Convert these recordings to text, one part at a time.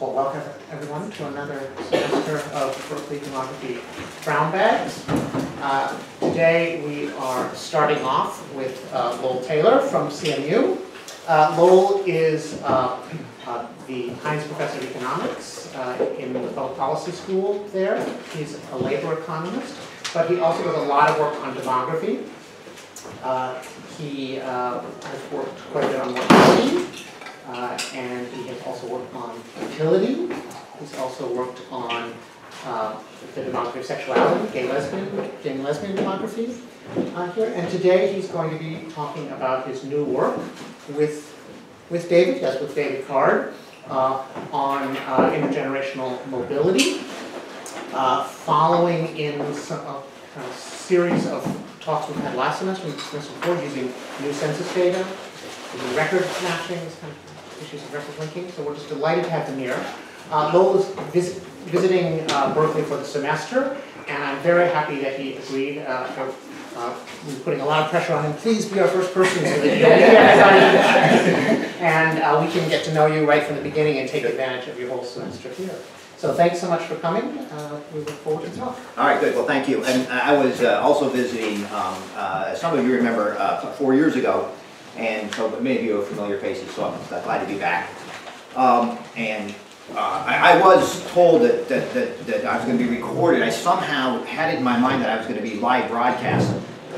Well, welcome everyone to another semester of Berkeley Demography Brown Bags. Uh, Today, we are starting off with uh, Lowell Taylor from CMU. Uh, Lowell is uh, uh, the Heinz Professor of Economics uh, in the Public Policy School there. He's a labor economist, but he also does a lot of work on demography. He has worked quite a bit on mortality, uh, and he has also worked on fertility. He's also worked on uh, the demography of sexuality, gay lesbian, gay lesbian demography uh, here. And today he's going to be talking about his new work with, with David, yes, with David Card, uh, on uh, intergenerational mobility. Uh, Following in some, a series of talks we've had last semester semester before using new census data, record matching, this kind of issues of record linking, so we're just delighted to have them here. Uh, Lowell is vis- visiting uh, Berkeley for the semester, and I'm very happy that he agreed. uh, for- uh, We're putting a lot of pressure on him, please be our first person so that you don't. And uh, we can get to know you right from the beginning and take advantage of your whole semester here. So thanks so much for coming, Uh, we look forward to talk. All right, good, well, thank you. And I was uh, also visiting, um, uh, some of you remember, uh, four years ago, and so many of you are familiar faces, so I'm glad to be back. Um, And uh, I I was told that, that, that that I was gonna be recorded. I somehow had it in my mind that I was gonna be live broadcast.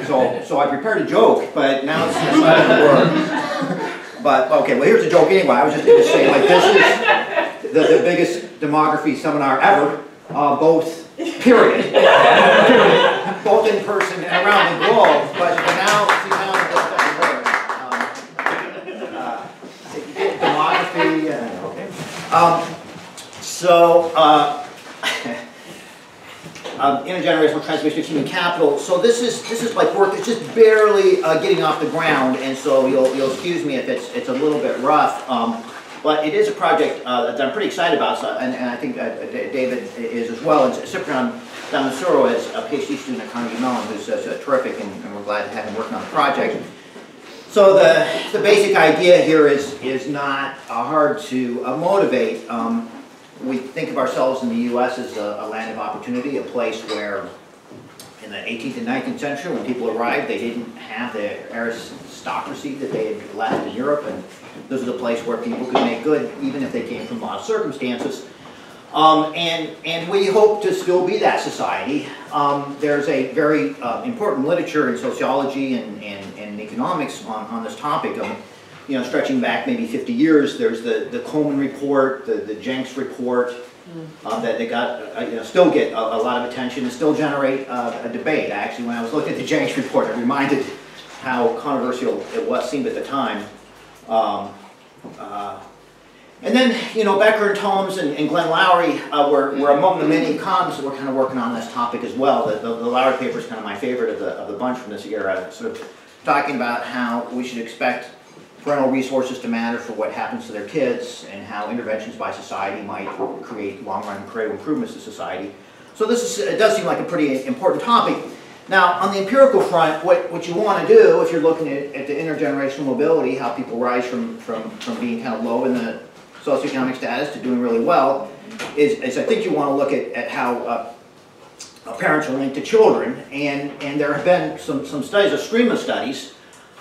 So, so I prepared a joke, but now it's not gonna work. But, okay, well, here's a joke anyway. I was just gonna say, like, this is the, the biggest demography seminar ever, uh, both, period. Period. Both in person and around the globe, but now, see, now it doesn't work. Um, uh, Demography, uh, okay. Um, so, uh, um, intergenerational transmission of human capital. So this is this is like work that's just barely uh, getting off the ground, and so you'll you'll excuse me if it's it's a little bit rough. Um, but it is a project uh, that I'm pretty excited about, so, and, and I think uh, David is as well. And Cyprian Damasuro is a PhD student at Carnegie Mellon, who's uh, terrific, and, and we're glad to have him working on the project. So the, the basic idea here is, is not uh, hard to uh, motivate. Um, we think of ourselves in the U.S. as a, a land of opportunity, a place where in the 18th and 19th century, when people arrived, they didn't have the aristocracy that they had left in Europe, and this was a place where people could make good, even if they came from odd circumstances. Um, and, and we hope to still be that society. Um, there's a very uh, important literature in sociology and, and, and economics on, on this topic. Um, you know, stretching back maybe 50 years, there's the, the Coleman report, the, the Jencks report, uh, that they got, uh, you know, still get a, a lot of attention and still generate uh, a debate. Actually, when I was looking at the Jencks report, it reminded how controversial it was, seemed at the time. Um, uh, and then, you know, Becker and Tomes and, and Glenn Loury uh, were, were among the many economists that were kind of working on this topic as well. The, the, the Loury paper is kind of my favorite of the, of the bunch from this era, sort of talking about how we should expect parental resources to matter for what happens to their kids and how interventions by society might create long-run creative improvements to society. So this is, it does seem like a pretty important topic. Now, on the empirical front, what, what you want to do if you're looking at, at the intergenerational mobility, how people rise from, from, from being kind of low in the socioeconomic status to doing really well, is, is I think you want to look at, at how uh, uh, parents are linked to children. And, and there have been some, some studies, a stream of studies,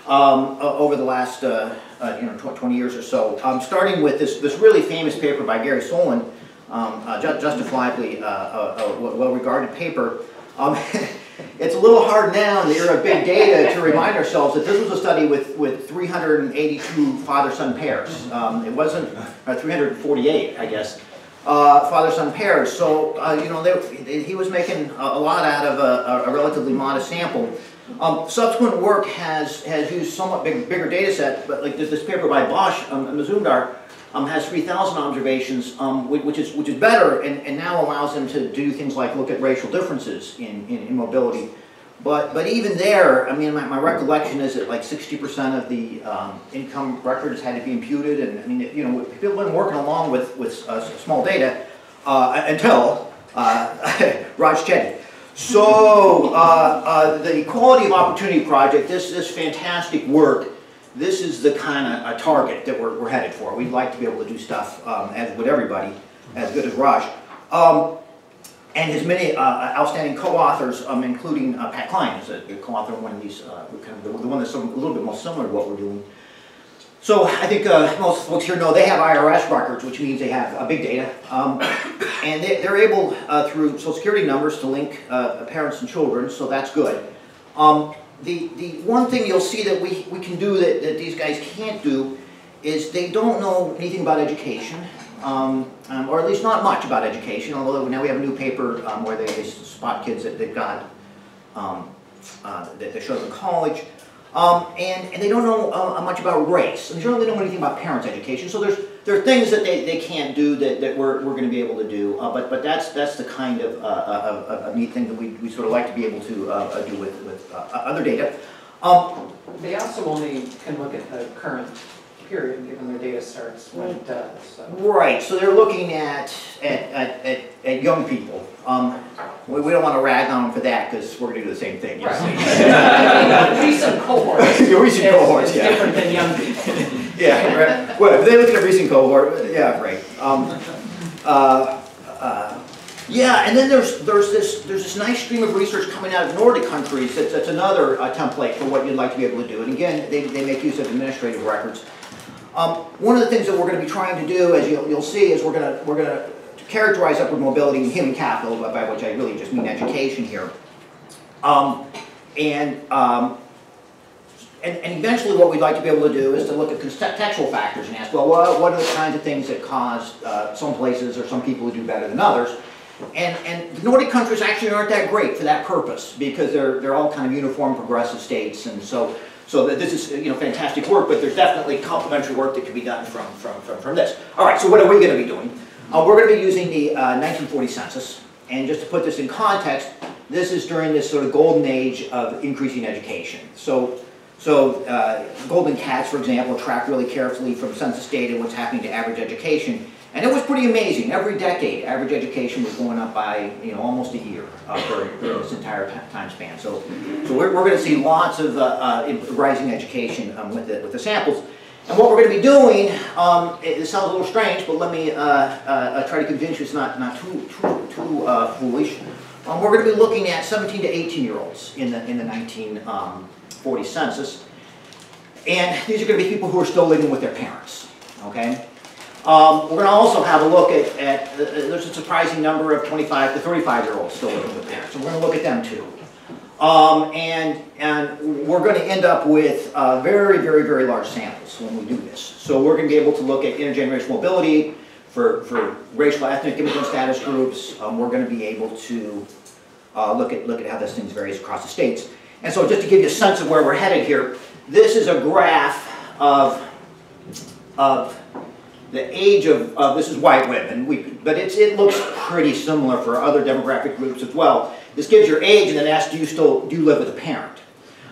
um, over the last uh, uh, you know tw- 20 years or so. Um, starting with this this really famous paper by Gary Solon, um, uh, ju- justifiably uh, a, a well-regarded paper. It's a little hard now in the era of big data to remind ourselves that this was a study with, with 382 father-son pairs. Um, it wasn't uh, 348, I guess. Uh, father-son pairs. So uh, you know they, he was making a, a lot out of a, a relatively modest sample. Um, subsequent work has, has used somewhat big, bigger data set, but like this, this paper by Bosch, um, Mazumder, um, has 3,000 observations, um, which, is, which is better, and, and now allows them to do things like look at racial differences in, in, in mobility. But, but even there, I mean, my, my recollection is that like 60% of the um, income records had to be imputed, and I mean, you know, people have been working along with, with uh, small data uh, until uh, Raj Chetty. So, uh, uh, the Equality of Opportunity Project, this, this fantastic work, this is the kind of a target that we're, we're headed for. We'd like to be able to do stuff, um, as would everybody. as good as Raj. Um, and his many uh, outstanding co-authors, um, including uh, Pat Kline, is a co-author of one of these, uh, kind of the, the one that's some, a little bit more similar to what we're doing. So I think uh, most folks here know they have IRS records, which means they have uh, big data. Um, and they, they're able, uh, through social security numbers, to link uh, parents and children, so that's good. Um, the, the one thing you'll see that we, we can do that, that these guys can't do is they don't know anything about education, um, um, or at least not much about education, although now we have a new paper um, where they, they spot kids that, that got, um, uh, that they show them in college. Um, and, and they don't know uh, much about race, and they don't really know anything about parents' education. So there's there are things that they, they can't do that, that we're, we're going to be able to do. Uh, but but that's that's the kind of uh, uh, a, a neat thing that we, we sort of like to be able to uh, uh, do with with uh, other data. Um, They also only can look at the current period, given their data starts when it does, so. right. So they're looking at at, at, at, at young people. Um, we, we don't want to rag on them for that because we're going to do the same thing. see. Recent cohorts. Your recent cohorts, yeah. different than young people. Yeah, right. Well, if they look at a recent cohort, yeah, right. Um, uh, uh, yeah, and then there's there's this there's this nice stream of research coming out of Nordic countries. That's, that's another uh, template for what you'd like to be able to do. And again, they, they make use of administrative records. Um, one of the things that we're going to be trying to do, as you'll, you'll see, is we're going to we're going to characterize upward mobility in human capital, by which I really just mean education here. Um, and um, and, and eventually what we'd like to be able to do is to look at contextual factors and ask, well, what, what are the kinds of things that cause uh, some places or some people to do better than others? And, and the Nordic countries actually aren't that great for that purpose because they're, they're all kind of uniform progressive states and so, so this is you know, fantastic work, but there's definitely complementary work that can be done from, from, from, from this. All right, so what are we going to be doing? Uh, we're going to be using the uh, 1940 census, and just to put this in context, this is during this sort of golden age of increasing education. So so uh, Goldin Katz, for example, tracked really carefully from census data what's happening to average education. And it was pretty amazing. Every decade, average education was going up by you know almost a year uh, during, during this entire time span. So, so we're, we're going to see lots of uh, uh, rising education um, with, the, with the samples. And what we're going to be doing, um, it, sounds a little strange, but let me uh, uh, try to convince you it's not, not too, too, too foolish. Um, we're going to be looking at 17 to 18 year olds in the, in the 19, um, 40 census. And these are going to be people who are still living with their parents, okay? Um, we're going to also have a look at, at uh, there's a surprising number of 25 to 35 year olds still living with parents, so we're going to look at them too. Um, and, and we're going to end up with uh, very, very, very large samples when we do this. So we're going to be able to look at intergenerational mobility for, for racial, ethnic, immigrant status groups. Um, we're going to be able to uh, look at look at how this thing varies across the states. And so just to give you a sense of where we're headed here, this is a graph of, of the age of, of this is white women, we, but it's, it looks pretty similar for other demographic groups as well. This gives your age and then asks, do you still, do you live with a parent?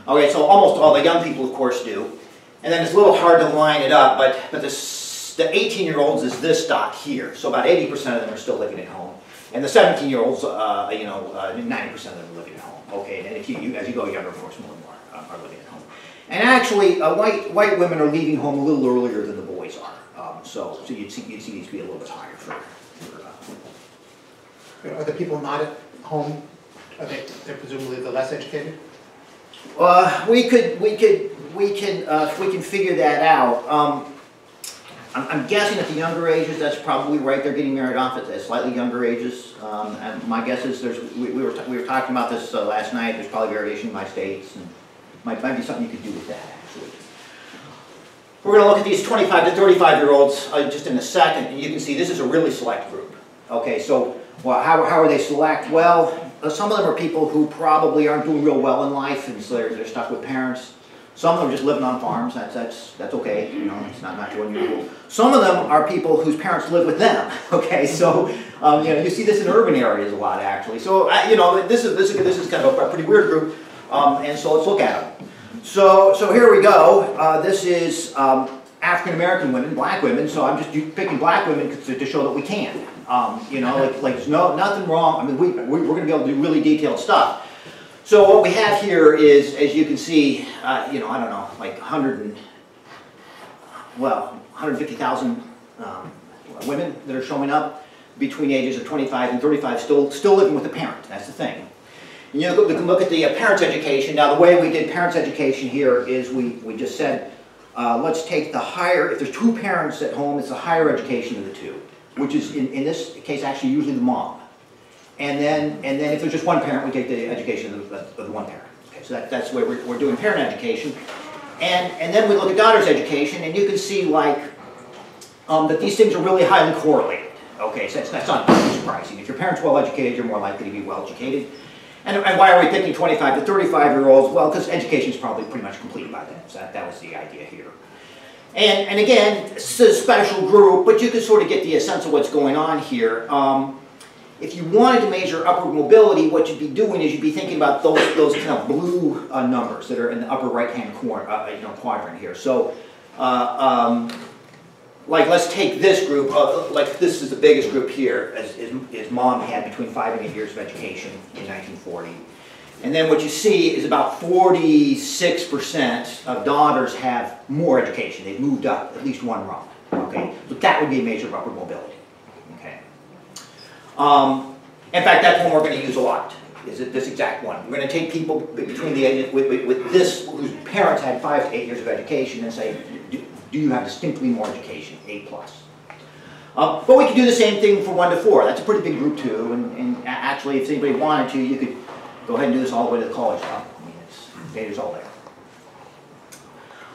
Okay, so almost all the young people, of course, do. And then it's a little hard to line it up, but, but the 18-year-olds is this dot here. So about 80% of them are still living at home. And the 17-year-olds, uh, you know, uh, 90% of them are living at home. Okay, and if you, you, as you go younger, of course, more and more uh, are living at home. And actually, uh, white, white women are leaving home a little earlier than the boys are. Um, so, so you'd see, you'd see these be a little bit higher for, for uh, Are the people not at home, are they, they're presumably the less educated? Uh, we could, we could, we can, uh, we can figure that out. Um, I'm, I'm guessing at the younger ages, that's probably right, they're getting married off at at slightly younger ages. Um, and my guess is there's, we, we were, we were talking about this uh, last night, there's probably variation by states, and might, might be something you could do with that, actually. We're gonna look at these twenty-five to thirty-five year olds, uh, just in a second, and you can see this is a really select group. Okay, so, well, how, how are they select? Well, some of them are people who probably aren't doing real well in life, and so they're, they're stuck with parents. Some of them are just living on farms, that's, that's, that's okay, you know, it's not, not too unusual. Some of them are people whose parents live with them, okay, so, um, you know, you see this in urban areas a lot, actually. So, you know, this is, this is, this is kind of a pretty weird group, um, and so let's look at them. So, so here we go, uh, this is, um, African-American women, black women, so I'm just picking black women to, to show that we can. Um, you know, like, like there's no, nothing wrong, I mean, we, we- we're gonna be able to do really detailed stuff. So what we have here is, as you can see, uh, you know, I don't know, like 100 and, well, 150,000 um, women that are showing up. between ages of 25 and 35 still, still living with a parent, that's the thing. And you look, look at the uh, parents' education, now the way we did parents' education here is we, we just said, uh, let's take the higher, if there's two parents at home, it's the higher education of the two, which is in, in this case actually usually the mom. And then, and then if there's just one parent, we take the education of the, of the one parent. Okay, so that, that's the way we're, we're doing parent education. And, and then we look at daughter's education, and you can see like, um, that these things are really highly correlated. Okay, so that's, that's not surprising. If your parents are well educated, you're more likely to be well educated. And, and why are we picking 25 to 35 year olds? Well, because education is probably pretty much complete by then. So that, that was the idea here. And, and again, it's a special group, but you can sort of get the sense of what's going on here. Um, if you wanted to measure upward mobility, what you'd be doing is you'd be thinking about those, those kind of blue uh, numbers that are in the upper right-hand corner, uh, you know, quadrant here. So, uh, um, like, let's take this group, uh, like, this is the biggest group here, as, as, as mom had between five and eight years of education in 1940. And then what you see is about 46% of daughters have more education. They've moved up at least one rung, okay? But that would be a measure of upward mobility? Um, in fact, that's one we're going to use a lot, is it this exact one. We're going to take people between the, with, with, with this, whose parents had five to eight years of education and say, do, do you have distinctly more education, A plus? Uh, but we could do the same thing for one to four. That's a pretty big group too, and, and actually, if anybody wanted to, you could go ahead and do this all the way to the college level. I mean, it's, data's all there.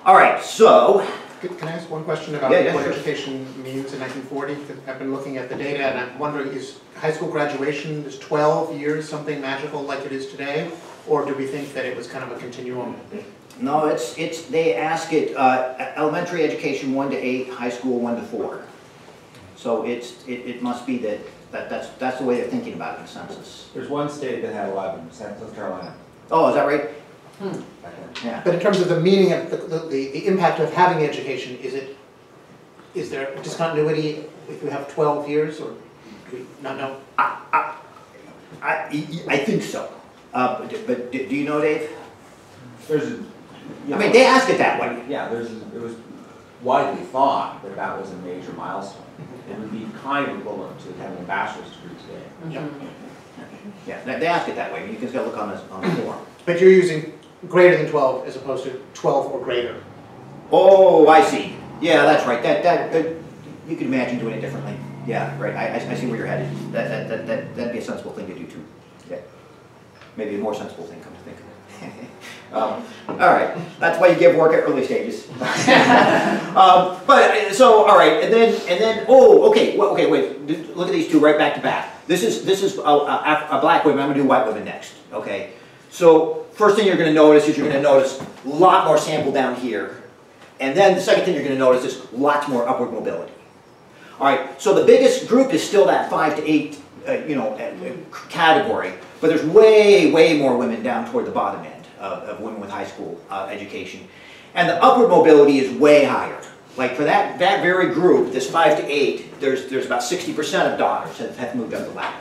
All right, so, Can can I ask one question about Yeah, yeah, what sure. education means in 1940? I've been looking at the data and I'm wondering, is high school graduation, is 12 years something magical like it is today? Or do we think that it was kind of a continuum? no, it's, it's, they ask it, uh, elementary education one to eight, high school one to four. So it's, it, it must be that, that, that's, that's the way they're thinking about it in the census. There's one state that had eleven, South Carolina. Oh, is that right? Back. Yeah. But in terms of the meaning of, the, the, the impact of having education, is it, is there discontinuity if you have 12 years or do we not know? I, I think so. Uh, but, but do do you know, Dave? There's, a- I mean, they ask it that way. yeah, there's, a- it was widely thought that that was a major milestone. It would be kind of equivalent to having a bachelor's degree today. Yeah, they, they ask it that way. You can go look on this, on the form. But you're using greater than 12 as opposed to 12 or greater. Oh, I see. Yeah, that's right. That, that, that, you could imagine doing it differently. Yeah, right. I, I- see where you're headed. That, that, that, that, that'd be a sensible thing to do too. Yeah. Maybe a more sensible thing, come to think of it. Um, all right, that's why you give work at early stages. Um, but, so, all right, and then, and then, oh, okay, well, okay, wait, look at these two right back to back. This is, this is, uh, uh, a black women, I'm gonna do white women next, okay? So, first thing you're gonna notice is you're gonna notice a lot more sample down here. And then the second thing you're gonna notice is lots more upward mobility. All right, so the biggest group is still that five to eight, uh, you know, uh, uh, category, but there's way, way more women down toward the bottom end of, of women with high school uh, education. And the upward mobility is way higher. Like for that, that very group, this five to eight, there's, there's about sixty percent of daughters have, have moved up the ladder.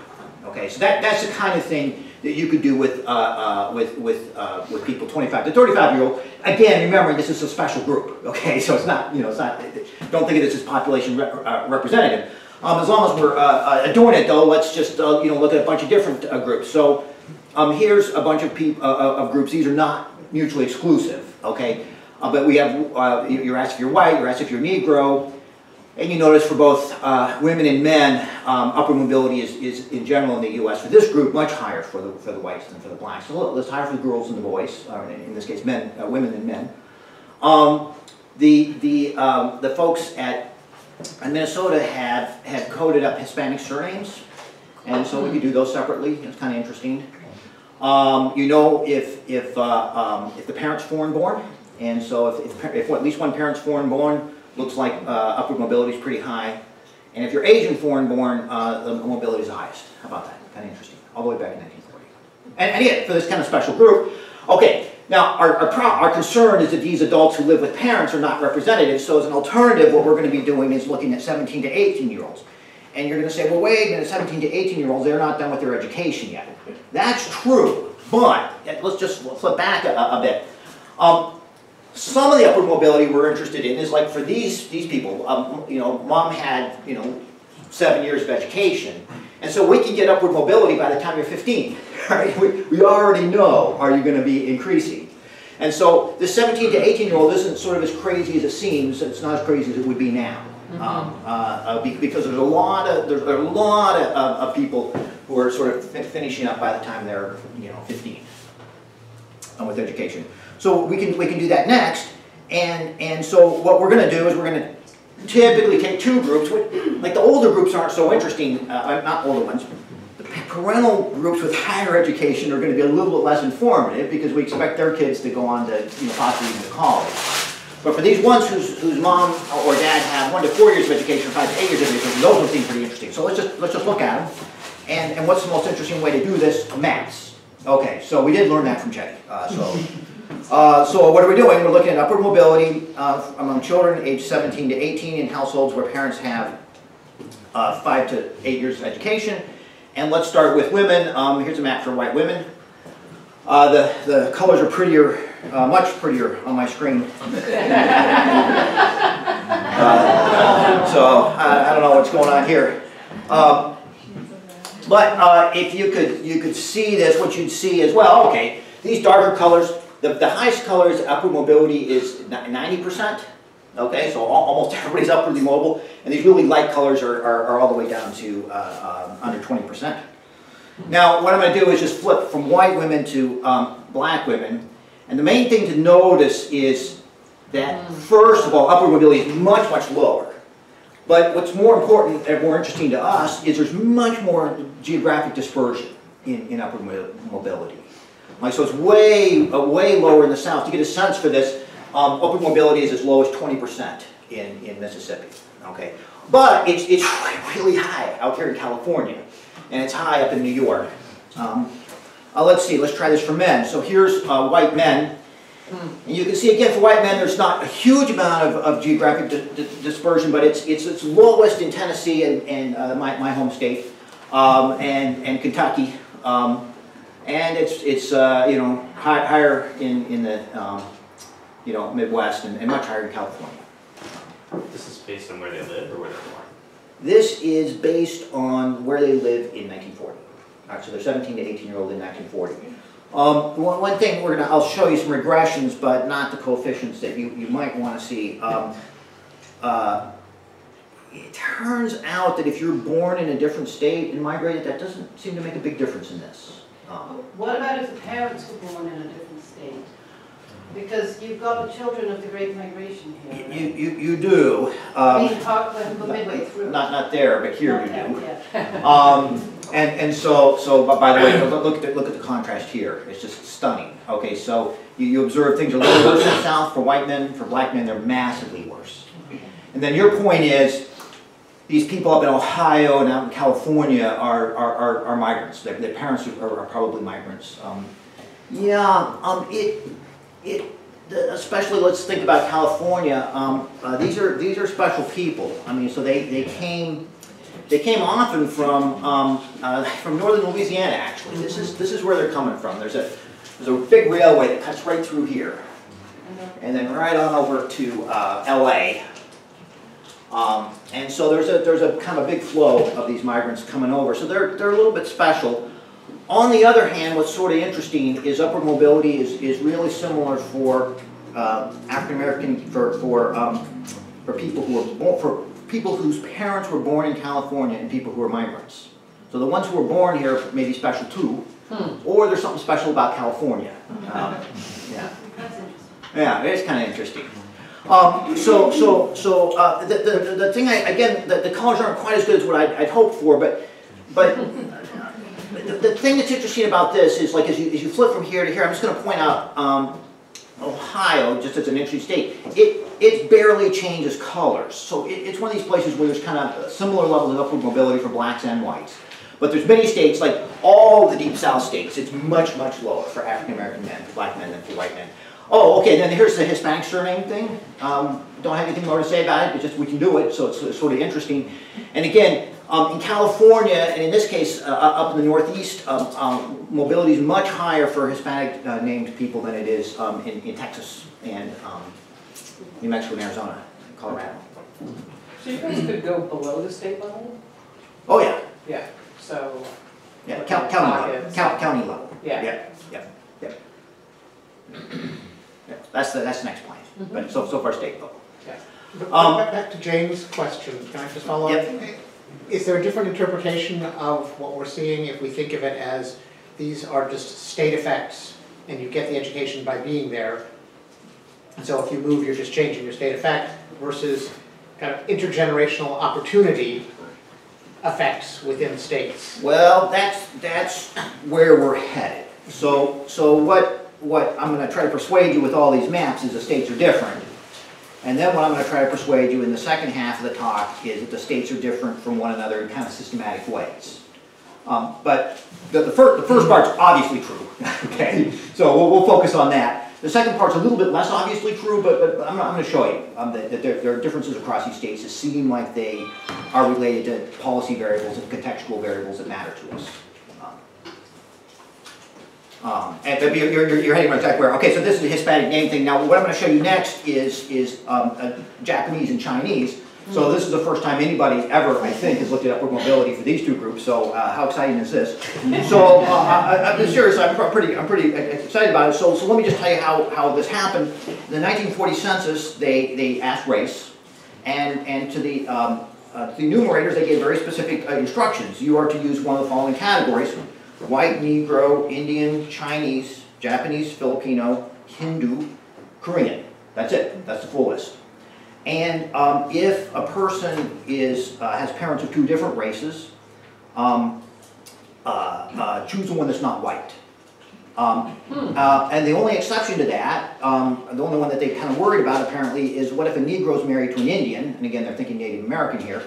Okay, so that, that's the kind of thing that you could do with, uh, uh, with, with, uh, with people twenty-five to thirty-five year old. Again, remembering this is a special group, okay, so it's not, you know, it's not, don't think of this as population rep- uh, representative. Um, as long as we're, uh, uh, doing it though, let's just, you know, look at a bunch of different, groups. So, um, here's a bunch of peop, of groups, these are not mutually exclusive, okay? But we have, you- you're asked if you're white, you're asked if you're Negro, and you notice for both uh, women and men, um, upper mobility is, is in general in the U.S. for this group much higher for the, for the whites than for the blacks. Look, it's higher for the girls and the boys, or in in this case, men, uh, women and men. Um, the the um, the folks at Minnesota have have coded up Hispanic surnames, and so we could do those separately. It's kind of interesting. Um, you know if if uh, um, if the parent's foreign born, and so if if, if at least one parent's foreign born, looks like uh, upward mobility is pretty high. And if you're Asian foreign born, uh, the mobility is highest. How about that? Kind of interesting. All the way back in 1940. And, and yet, for this kind of special group, okay, now our, our, our concern is that these adults who live with parents are not representative. So, as an alternative, what we're going to be doing is looking at 17 to 18 year olds. And you're going to say, well, wait a minute, 17 to 18 year olds, they're not done with their education yet. That's true, but let's just flip back a, a bit. Um, some of the upward mobility we're interested in is like for these these people, um, you know, mom had you know seven years of education. And so we can get upward mobility by the time you're 15, right? We, we already know, are you gonna be increasing? And so the 17 to 18 year old isn't sort of as crazy as it seems, it's not as crazy as it would be now. Um, uh, uh, because there's a lot of, there's a lot of, of of people who are sort of fi- finishing up by the time they're, you know, 15 uh, with education. So we can, we can do that next, and, and so what we're gonna do is we're gonna typically take two groups, which- like the older groups aren't so interesting, uh, not older ones. The parental groups with higher education are gonna be a little bit less informative, because we expect their kids to go on to, you know, possibly even to college. But for these ones whose, whose mom or dad have one to four years of education, or five to eight years of education, those will seem pretty interesting. So let's just, let's just look at them. And, and what's the most interesting way to do this? Maths. Okay, so we did learn that from Chetty, uh, so. Uh, so what are we doing? We're looking at upward mobility, uh, among children aged seventeen to eighteen in households where parents have, uh, five to eight years of education. And let's start with women. Um, here's a map for white women. Uh, the, the colors are prettier, uh, much prettier on my screen. Uh, So, I, I don't know what's going on here. Um, But, if you could, you could see this, what you'd see is, well, okay, these darker colors, the, the highest color is upward mobility is ninety percent. Okay, so al- almost everybody's upwardly mobile, and these really light colors are, are, are all the way down to, uh, um, under twenty percent. Now, what I'm gonna do is just flip from white women to, um, black women, and the main thing to notice is that, first of all, upward mobility is much, much lower. But what's more important and more interesting to us is there's much more geographic dispersion in, in upward mobility. Like, so it's way, uh, way lower in the south. To get a sense for this, um, upward mobility is as low as twenty percent in, in Mississippi, okay? But it's, it's really high out here in California, and it's high up in New York. Um, uh, let's see, let's try this for men. So here's, uh, white men, and you can see again, for white men, there's not a huge amount of, of geographic di- di- dispersion, but it's, it's, it's lowest in Tennessee and, and uh, my, my home state, um, and, and Kentucky. Um, and it's, it's, uh, you know, hi- higher in, in the, um, you know, Midwest and, and much higher in California. This is based on where they live or where they're born? This is based on where they live in 1940. All right, so they're 17 to 18 year old in 1940. Um, one, one thing we're gonna, I'll show you some regressions, but not the coefficients that you, you might wanna see. Um, uh, it turns out that if you're born in a different state and migrated, that doesn't seem to make a big difference in this. What about if the parents were born in a different state? Because you've got the children of the Great Migration You, here. you, you do. I um, mean, but midway through. Not, not there, but here you Not do. Um, and, and so, so, but by the way, look, look at, the- look at the contrast here, it's just stunning. Okay, so you, you observe things are a little worse in the south for white men, for black men, they're massively worse. And then your point is, these people up in Ohio and out in California are, are, are, are migrants, their, their parents are, are probably migrants. Um, yeah, um, it, it, especially, let's think about California, um, uh, these are, these are special people. I mean, so they, they came, they came often from, um, uh, from northern Louisiana, actually. This is, this is where they're coming from. There's a, there's a big railway that cuts right through here, and then right on over to, uh, LA. Um, and so there's a, there's a kind of a big flow of these migrants coming over, so they're, they're a little bit special. On the other hand, what's sort of interesting is upward mobility is, is really similar for, uh, African American, for, for, um, for people who are born, for people whose parents were born in California and people who are migrants. So the ones who were born here may be special too, or there's something special about California. Um, Yeah, That's interesting. yeah, it is kind of interesting. Um, so, so, so, uh, the, the, the thing I, again, the, the colors aren't quite as good as what I'd, I'd hoped for, but, but the, the thing that's interesting about this is like, as you, as you flip from here to here, I'm just gonna point out, um, Ohio, just as an interesting state, it, it barely changes colors. So it, it's one of these places where there's kind of similar levels of upward mobility for blacks and whites. But there's many states, like all the deep south states, it's much, much lower for African American men, black men than for white men. Oh, okay, then here's the Hispanic surname thing. Um, don't have anything more to say about it, but just we can do it, so it's, it's sort of interesting. And again, um, in California, and in this case, uh, up in the Northeast, um, um, mobility is much higher for Hispanic uh, named people than it is um, in, in Texas and um, New Mexico and Arizona, Colorado. So you guys could go below the state level? Oh, yeah, Yeah, so, yeah, county level, county level. yeah. Yeah, yeah, yeah. Yeah, That's the, that's the next plan, but so, so far state level. But Um, back back to James' question, can I just follow up? Yep. Is there a different interpretation of what we're seeing if we think of it as these are just state effects and you get the education by being there? And so if you move, you're just changing your state effect versus kind of intergenerational opportunity effects within states? Well, that's, that's where we're headed. So, so what, what I'm gonna try to persuade you with all these maps is the states are different. And then what I'm gonna try to persuade you in the second half of the talk is that the states are different from one another in kind of systematic ways. Um, but the, the first, the first part's obviously true, okay? So we'll, we'll focus on that. The second part's a little bit less obviously true, but, but but I'm, I'm gonna show you, um, that, that there, there are differences across these states that seem like they are related to policy variables and contextual variables that matter to us. Um, and but you're, you're, you're heading right exactly where, okay, so this is the Hispanic name thing. Now, what I'm gonna show you next is, is, um, Japanese and Chinese. So this is the first time anybody ever, I think, has looked at upward mobility for these two groups, so, uh, how exciting is this? So, uh, I, I'm serious, I'm pretty, I'm pretty excited about it. So, so let me just tell you how, how this happened. The nineteen forty census, they, they asked race, and, and to the, um, uh, to the enumerators, they gave very specific uh, instructions. You are to use one of the following categories. White, Negro, Indian, Chinese, Japanese, Filipino, Hindu, Korean. That's it, that's the full list. And um, if a person is, uh, has parents of two different races, um, uh, uh, choose the one that's not white. Um, uh, and the only exception to that, um, the only one that they kind of worried about apparently, is what if a Negro is married to an Indian, and again, they're thinking Native American here,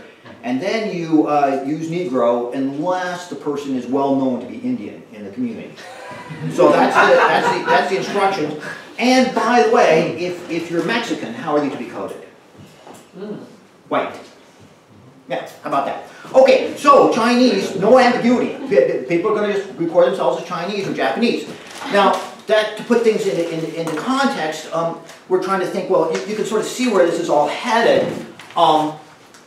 and then you uh, use Negro unless the person is well known to be Indian in the community. So that's the, that's the, that's the instructions. And by the way, if, if you're Mexican, how are you to be coded? White. Yeah, how about that? Okay, so Chinese, no ambiguity. People are gonna just record themselves as Chinese or Japanese. Now, that, to put things into, into, into context, um, we're trying to think, well, you, you can sort of see where this is all headed. Um,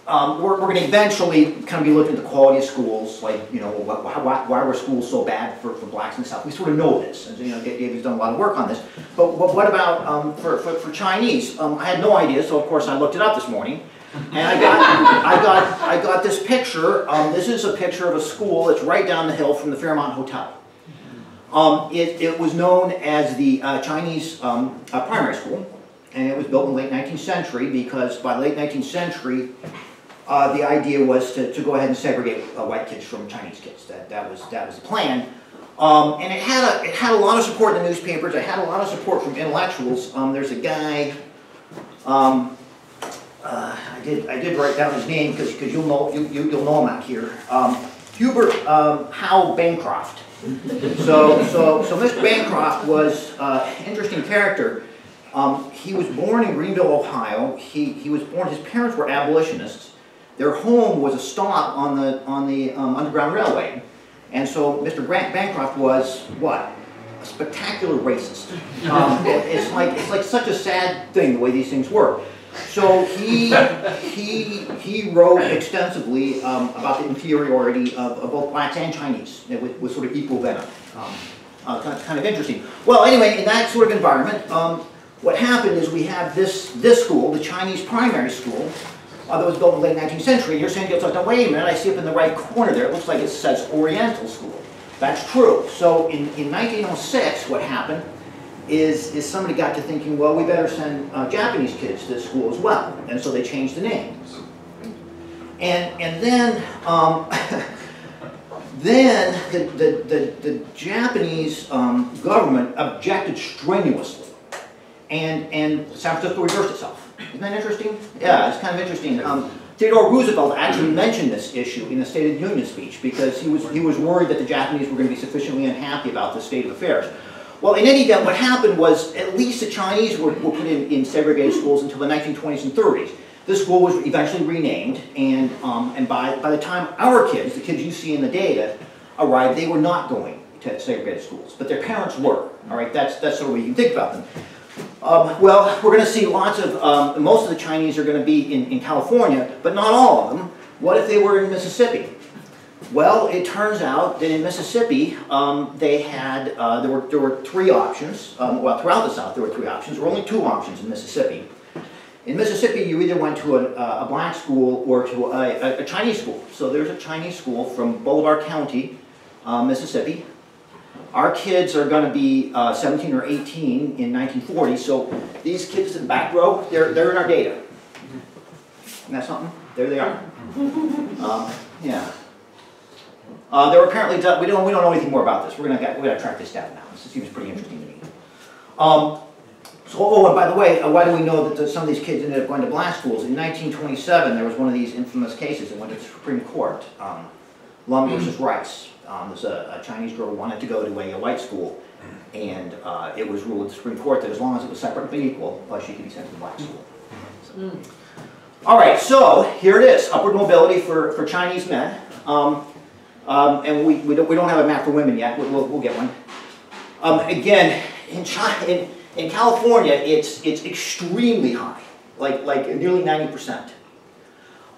um, we're, we're gonna eventually kind of be looking at the quality of schools, like, you know, wh- wh- why, why were schools so bad for, for blacks in the South? We sort of know this, and, you know, David's done a lot of work on this. But, but what about, um, for, for, for Chinese? Um, I had no idea, so of course I looked it up this morning. And I got, I got, I got this picture, um, this is a picture of a school that's right down the hill from the Fairmont Hotel. Um, it, it was known as the uh, Chinese um, uh, primary school, and it was built in the late 19th century because by the late 19th century, uh, the idea was to, to go ahead and segregate uh, white kids from Chinese kids. That, that, was, that was the plan. Um, and it had, a, it had a lot of support in the newspapers, it had a lot of support from intellectuals. Um, there's a guy, um, uh, I did, I did write down his name because, you'll know, you, you- you'll know him out here. Um, Hubert, um, Howe Bancroft. So, so, so Mr. Bancroft was, uh, an interesting character. Um, he was born in Granville, Ohio. He, he was born, his parents were abolitionists. Their home was a stop on the, on the, um, Underground Railway. And so Mr. Grant Bancroft was, what? A spectacular racist. Um, it- it's like, it's like such a sad thing, the way these things work. So he, he, he wrote extensively um, about the inferiority of, of both blacks and Chinese, with, with sort of equal venom. Um, uh, kind, of, kind of interesting. Well, anyway, in that sort of environment, um, what happened is we have this, this school, the Chinese primary school, uh, that was built in the late 19th century. You're saying, it's like, now, wait a minute, I see up in the right corner there, it looks like it says Oriental School. That's true. So in, in 1906, what happened is, is somebody got to thinking, well, we better send uh, Japanese kids to this school as well. And so they changed the name. And, and then, um, then the, the, the, the Japanese um, government objected strenuously. And, and San Francisco reversed itself. Isn't that interesting? Yeah, it's kind of interesting. Um, Theodore Roosevelt actually mentioned this issue in the State of the Union speech because he was, he was worried that the Japanese were going to be sufficiently unhappy about the state of affairs. Well, in any event, what happened was at least the Chinese were, were put in, in segregated schools until the 1920s and 30s. This school was eventually renamed, and, um, and by, by the time our kids, the kids you see in the data, arrived, they were not going to segregated schools, but their parents were. All right, that's, that's the way you can think about them. Um, well, we're going to see lots of, um, most of the Chinese are going to be in, in California, but not all of them. What if they were in Mississippi? Well, it turns out that in Mississippi, um, they had, uh, there were, there were three options. Um, well, throughout the South, there were three options. There were only two options in Mississippi. In Mississippi, you either went to a, a black school or to a, a, Chinese school. So there's a Chinese school from Bolivar County, uh, Mississippi. Our kids are gonna be, uh, seventeen or eighteen in nineteen forty, so these kids in the back row, they're, they're in our data. Isn't that something? There they are. Um, yeah. Uh, there were apparently, we don't, we don't know anything more about this. We're going gonna track this down now. This seems pretty interesting to me. Um, so, oh, and by the way, uh, why do we know that the- some of these kids ended up going to black schools? In nineteen twenty-seven, there was one of these infamous cases that went to the Supreme Court, um, Lum versus Rice. Um, there's a, a Chinese girl wanted to go to a, a white school, and, uh, it was ruled at the Supreme Court that as long as it was separate but equal, uh, she could be sent to the black school. So- All right, so here it is, upward mobility for, for Chinese men. Um, um, and we, we don't, we don't have a map for women yet, we'll, we'll, we'll get one. Um, again, in China, in, in California, it's, it's extremely high, like, like nearly ninety percent.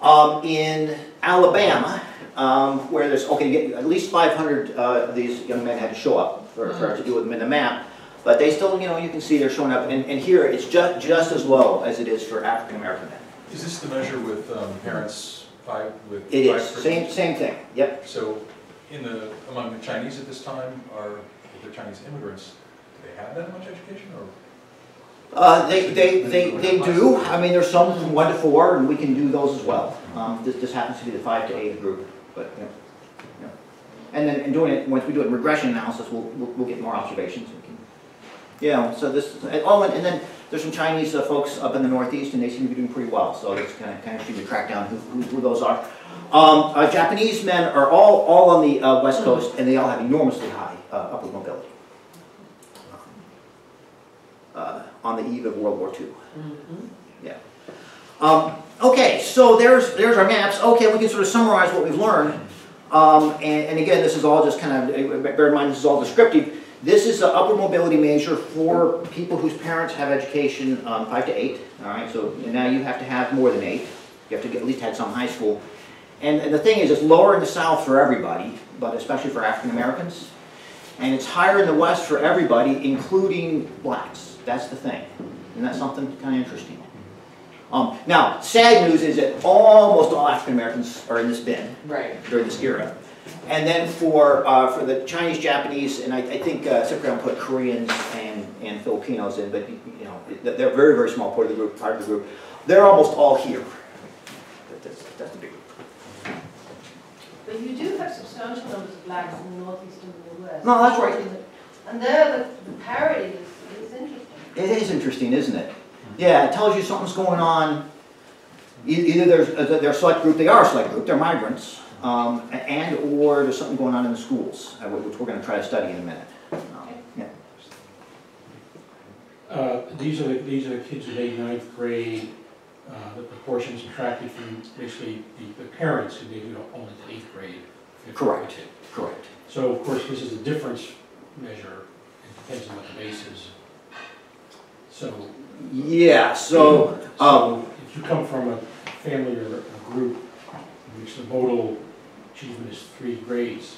Um, in Alabama, um, where there's, okay, you get at least five hundred, uh, of these young men had to show up for, for us to do with them in the map. But they still, you know, you can see they're showing up, and, and here, it's ju- just as low as it is for African American men. Is this the measure with um, parents five, with five? It is, children? same, same thing, yep. So in the, among the Chinese at this time, are, the Chinese immigrants, do they have that much education or? Uh, they, they, they, they do, I mean, there's some from one to four, and we can do those as well. Um, this, this happens to be the five to eight group, but, yeah. yeah. And then, in doing it, once we do it in regression analysis, we'll, we'll, we'll get more observations. We can- Yeah, so this, oh, and and then, there's some Chinese uh, folks up in the northeast, and they seem to be doing pretty well, so it's kind of, kind of interesting to track down who, who, who those are. Um, uh, Japanese men are all, all on the, uh, west coast, and they all have enormously high, uh, upward mobility. Uh, on the eve of World War II. Yeah. Um, okay, so there's, there's our maps. Okay, we can sort of summarize what we've learned. Um, and, and again, this is all just kind of, bear in mind, this is all descriptive. This is an upward mobility measure for people whose parents have education, um, five to eight, all right? So now you have to have more than eight. You have to get, at least have some high school. And, and the thing is, it's lower in the south for everybody, but especially for African Americans. And it's higher in the west for everybody, including blacks. That's the thing. Isn't that something kind of interesting? Um, now, sad news is that almost all African Americans are in this bin Right. during this era. And then for, uh, for the Chinese, Japanese, and I, I think uh, Cyprian put Koreans and, and Filipinos in, but you know, they're a very, very small part of the group, part of the group. They're almost all here. That's, that's the big group. But you do have substantial numbers of blacks in the northeast and the west. No, that's right. And there, the, the parity is, is interesting. It is interesting, isn't it? Yeah, it tells you something's going on. Either there's, uh, they're a select group, they are a select group, they're migrants, um, and or there's something going on in the schools, uh, which we're gonna try to study in a minute. Um, yeah. Uh, These are, the these are the kids in eighth, ninth grade, uh, the proportions subtracted from basically the the parents who maybe don't only to eighth grade. Correct. Correct. So of course, this is a difference measure, it depends on what the base is. So. Yeah, so, um, If you come from a family or a group in which the modal achievement is three grades,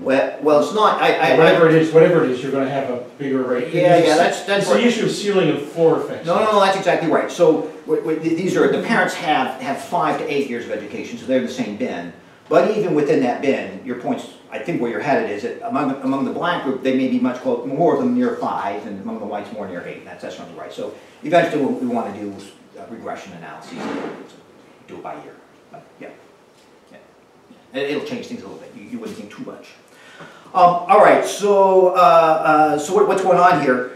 well, well, it's not, I, I, I, whatever it is, whatever it is, you're gonna have a bigger rate. yeah, yeah, that's, that's. It's the issue of ceiling and floor effects. No, no, no, that's exactly right. So, what- what- these are, the parents have, have five to eight years of education, so they're in the same bin. But even within that bin, your point's, I think where you're headed is that among, among the black group, they may be much close, more of them near five, and among the whites more near eight, that's, that's certainly right. So eventually, what we wanna do is regression analyses, do it by year, but, yeah. Yeah. It- It'll change things a little bit, you, you wouldn't think too much. Um, all right, so, uh, uh, so what, what's going on here?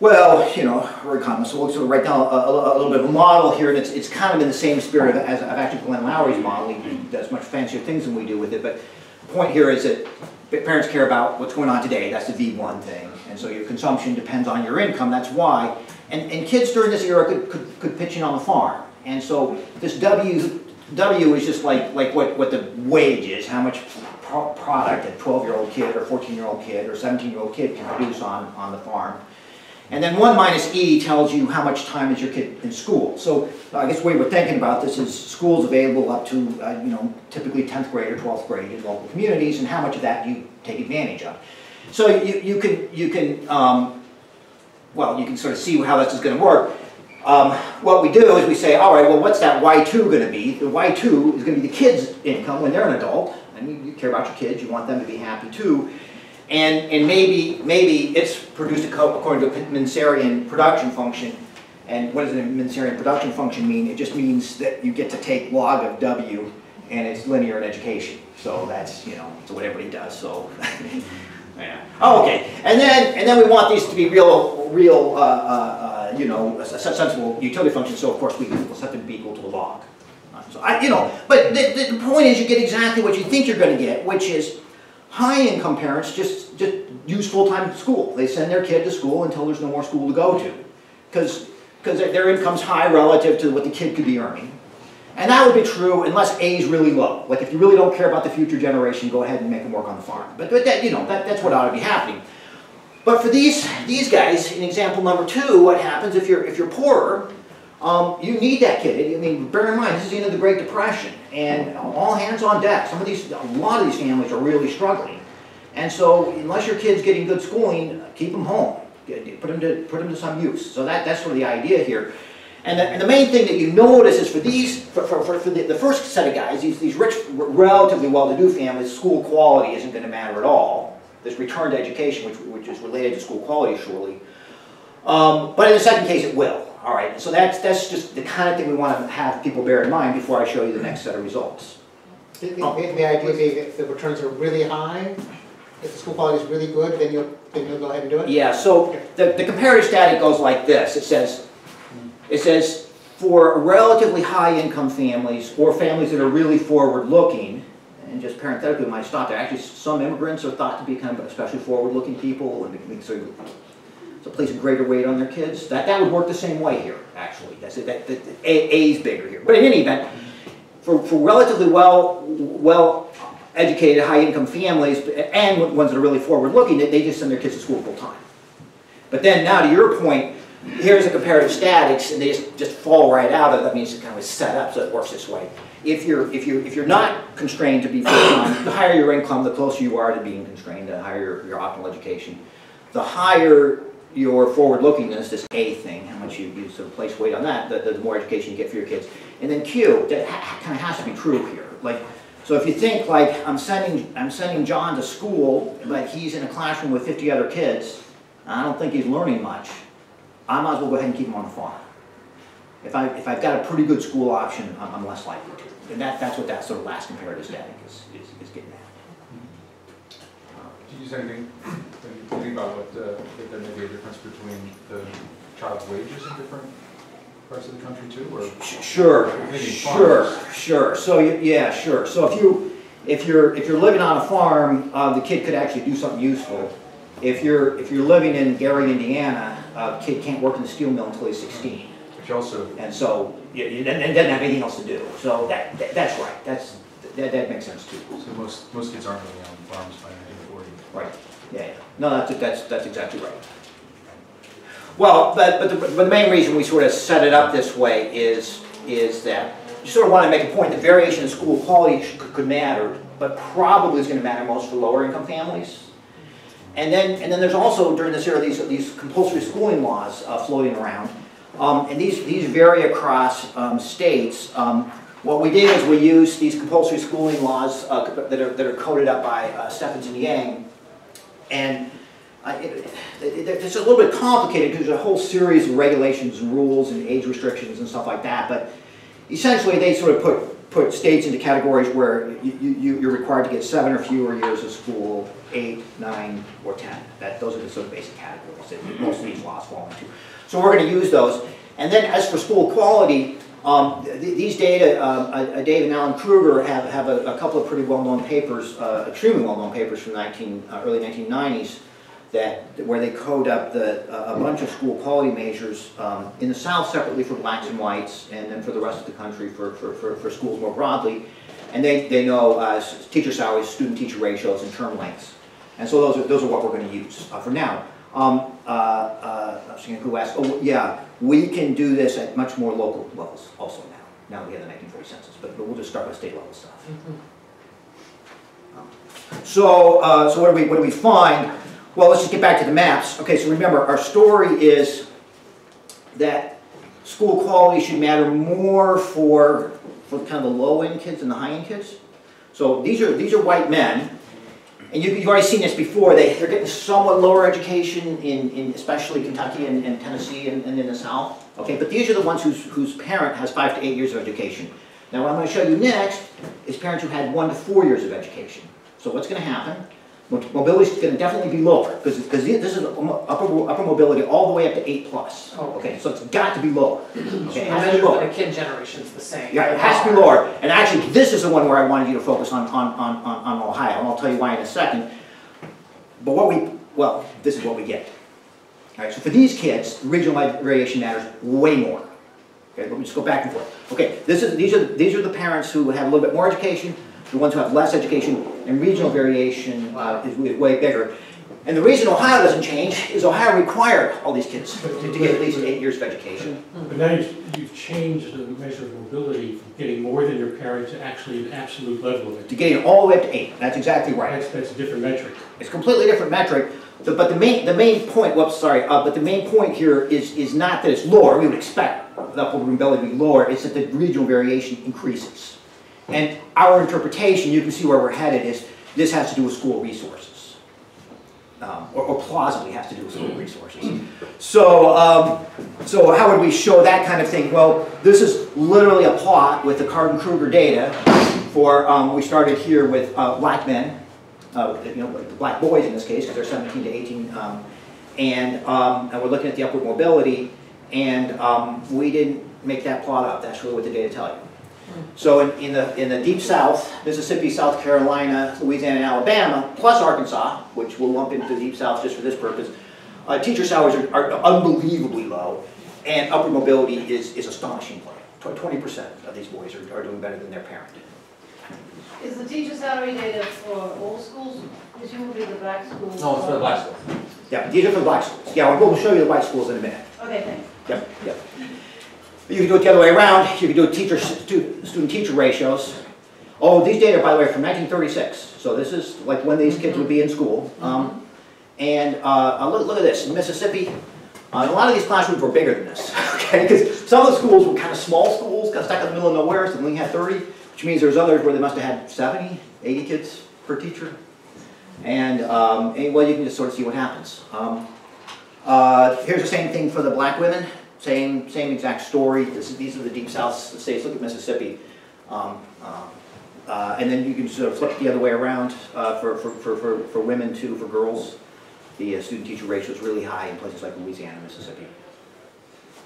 Well, you know, we're economists, so we'll sort of write down a, a, a little bit of a model here, and it's, it's kind of in the same spirit of, as, of actually Glenn Loury's model. He does much fancier things than we do with it, but point here is that parents care about what's going on today, that's the V1 thing. And so your consumption depends on your income, that's why. And, and kids during this era could, could, could pitch in on the farm. And so this W, W is just like, like what, what the wage is, how much pro- product a 12-year-old kid or 14-year-old kid or 17-year-old kid can produce on, on the farm. And then one minus E tells you how much time is your kid in school. So I guess the way we're thinking about this is schools available up to, uh, you know, typically tenth grade or twelfth grade in local communities, and how much of that you take advantage of. So you, you can, you can, um, well, you can sort of see how this is gonna work. Um, what we do is we say, all right, well, what's that Y two gonna be? The Y two is gonna be the kid's income when they're an adult, I mean, you care about your kids, you want them to be happy too. And, and maybe, maybe it's produced according to a Mincerian production function. And what does a Mincerian production function mean? It just means that you get to take log of W and it's linear in education. So that's, you know, so what everybody does, so. Yeah. Oh, okay. And then, and then we want these to be real, real, uh, uh, uh, you know, sensible utility functions, so of course we set them to be equal to the log. So I, you know, but the, the point is you get exactly what you think you're gonna get, which is high-income parents just, just use full-time school. They send their kid to school until there's no more school to go to. Because, their income's high relative to what the kid could be earning. And that would be true unless A is really low. Like if you really don't care about the future generation, go ahead and make them work on the farm. But, but that, you know, that, that's what ought to be happening. But for these, these guys, in example number two, what happens if you're, if you're poorer, um, you need that kid. I mean, bear in mind, this is the end of the Great Depression, and all hands on deck. Some of these, a lot of these families are really struggling. And so, unless your kid's getting good schooling, keep them home. Put them to, put them to some use. So that, that's sort of the idea here. And the, and the main thing that you notice is for these, for, for, for for the, the first set of guys, these, these rich, relatively well-to-do families, school quality isn't gonna matter at all. This return to education, which, which is related to school quality surely. Um, but in the second case, it will. All right, so that's, that's just the kind of thing we want to have people bear in mind before I show you the next set of results. The, the, the idea being if the returns are really high, if the school quality is really good, then you'll, then you'll go ahead and do it? Yeah, so the, the comparative static goes like this. It says, it says, for relatively high-income families or families that are really forward-looking, and just parenthetically, we might stop there, actually, some immigrants are thought to be kind of especially forward-looking people, and so, so place a greater weight on their kids. That, that would work the same way here, actually. That's it, that, that, A, is bigger here. But in any event, for, for relatively well, well-educated, high-income families, and ones that are really forward-looking, they, they just send their kids to school full-time. But then now to your point, here's a comparative statics, and they just, just fall right out of it. I mean, it's kind of set up so it works this way. If you're, if you're, if you're not constrained to be full-time, the higher your income, the closer you are to being constrained, the higher your, your optimal education. The higher your forward-lookingness, this A thing, how much you, you sort of place weight on that, the, the more education you get for your kids. And then Q, that ha- kind of has to be true here. Like, so if you think like, I'm sending, I'm sending John to school, but he's in a classroom with 50 other kids, I don't think he's learning much. I might as well go ahead and keep him on the farm. If I, if I've got a pretty good school option, I'm, I'm less likely to. And that, that's what that sort of last comparative static is, is, is getting at. Do you use anything, anything about what, uh, that there may be a difference between the child wages in different parts of the country too, or? Sure, sure, sure. So, you- yeah, sure. So if you, if you're, if you're living on a farm, uh, the kid could actually do something useful. If you're, if you're living in Gary, Indiana, a kid can't work in the steel mill until he's sixteen. Which also, And so, you, and and doesn't have anything else to do. So that, that- that's right. That's, that, that makes sense too. so most, most kids aren't really on farms by nineteen forty. Right, yeah. No, that's, that's, that's exactly right. Well, but, but the, but the main reason we sort of set it up this way is, is that you sort of want to make a point that variation in school quality could, could matter, but probably is going to matter most for lower income families. And then, and then there's also during this era, these, these compulsory schooling laws uh, floating around. Um, and these, these vary across um, states. Um, what we did is we used these compulsory schooling laws uh, that are, that are coded up by uh, Stephens and Yang. And it, it, it's a little bit complicated because there's a whole series of regulations and rules and age restrictions and stuff like that. But essentially, they sort of put, put states into categories where you, you, you're required to get seven or fewer years of school, eight, nine, or 10. That, those are the sort of basic categories that most of these laws fall into. So we're going to use those. And then as for school quality, um, th- these data, um, uh, uh, Dave and Alan Krueger have, have a, a couple of pretty well-known papers, uh, extremely well-known papers from 19, uh, early 1990s that, where they code up the, uh, a bunch of school quality measures um, in the South separately for blacks and whites, and then for the rest of the country for, for, for, for schools more broadly. And they, they know uh, teacher salaries, student-teacher ratios, and term lengths. And so those are, those are what we're going to use for now. Um, uh, uh, who asked, oh, yeah, we can do this at much more local levels also now, now we have the nineteen forty census, but, but we'll just start with state level stuff. So, uh, so what do we, what do we find? Well, let's just get back to the maps. Okay, so remember, our story is that school quality should matter more for, for kind of the low-end kids and the high-end kids. So these are, these are white men, and you, you've already seen this before, they, they're getting somewhat lower education in, in especially Kentucky and, and Tennessee and, and in the South. Okay, but these are the ones whose, whose parent has five to eight years of education. Now, what I'm gonna show you next is parents who had one to four years of education. So what's gonna happen? Mo- Mobility is gonna definitely be lower, because, because this is upper, upper mobility all the way up to eight plus. Oh. Okay, so it's got to be lower. Okay, The it has to be lower. the kid generation's the same. Yeah, it has to be lower. And actually, this is the one where I wanted you to focus on, on, on, on on Ohio, and I'll tell you why in a second. But what we, well, this is what we get. All right, so for these kids, regional variation matters way more. Okay, let me just go back and forth. Okay, this is, these are, these are the parents who have a little bit more education, the ones who have less education, and regional variation uh, is is way bigger. And the reason Ohio doesn't change is Ohio required all these kids to to get at least eight years of education. But now you've, you've changed the measure of mobility from getting more than your parents to actually an absolute level of it. To getting all the way up to eight, that's exactly right. That's, that's a different metric. It's a completely different metric, The- but the main, the main point, whoops, sorry, uh, but the main point here is, is not that it's lower, we would expect the upper mobility to be lower, it's that the regional variation increases. And our interpretation, you can see where we're headed, is this has to do with school resources. Um, or, or plausibly has to do with school resources. So, um, so how would we show that kind of thing? Well, this is literally a plot with the Card and Krueger data for, um, we started here with, uh, black men, uh, you know, black boys in this case, because they're 17 to 18, um, and, um, and we're looking at the upward mobility, and um, we didn't make that plot up, that's really what the data tell you. So in, in the, in the deep south, Mississippi, South Carolina, Louisiana, and Alabama, plus Arkansas, which we'll lump into the deep south just for this purpose, uh, teacher salaries are, are unbelievably low, and upward mobility is, is astonishing low. Twenty percent of these boys are, are doing better than their parent. Is the teacher salary data for all schools, presumably the black schools? No, it's for the black schools. Yeah, these are for the black schools. Yeah, we'll show you the white schools in a minute. Okay, thanks. Yep, yep. You can do it the other way around, you can do teacher, student-teacher ratios. Oh, these data, by the way, are from nineteen thirty-six, so this is like when these kids would be in school. Um, And, uh, look, look at this, in Mississippi, uh, a lot of these classrooms were bigger than this, okay? Because some of the schools were kind of small schools, kind of stuck in the middle of nowhere, so they only had thirty, which means there's others where they must have had 70, 80 kids per teacher. And, um, and, well, you can just sort of see what happens. Um, uh, Here's the same thing for the black women, same, same exact story. This these are the deep south states, look at Mississippi. Um, um, uh, And then you can sort of flip the other way around uh, for, for, for, for women too, for girls. The uh, student-teacher ratio is really high in places like Louisiana, Mississippi.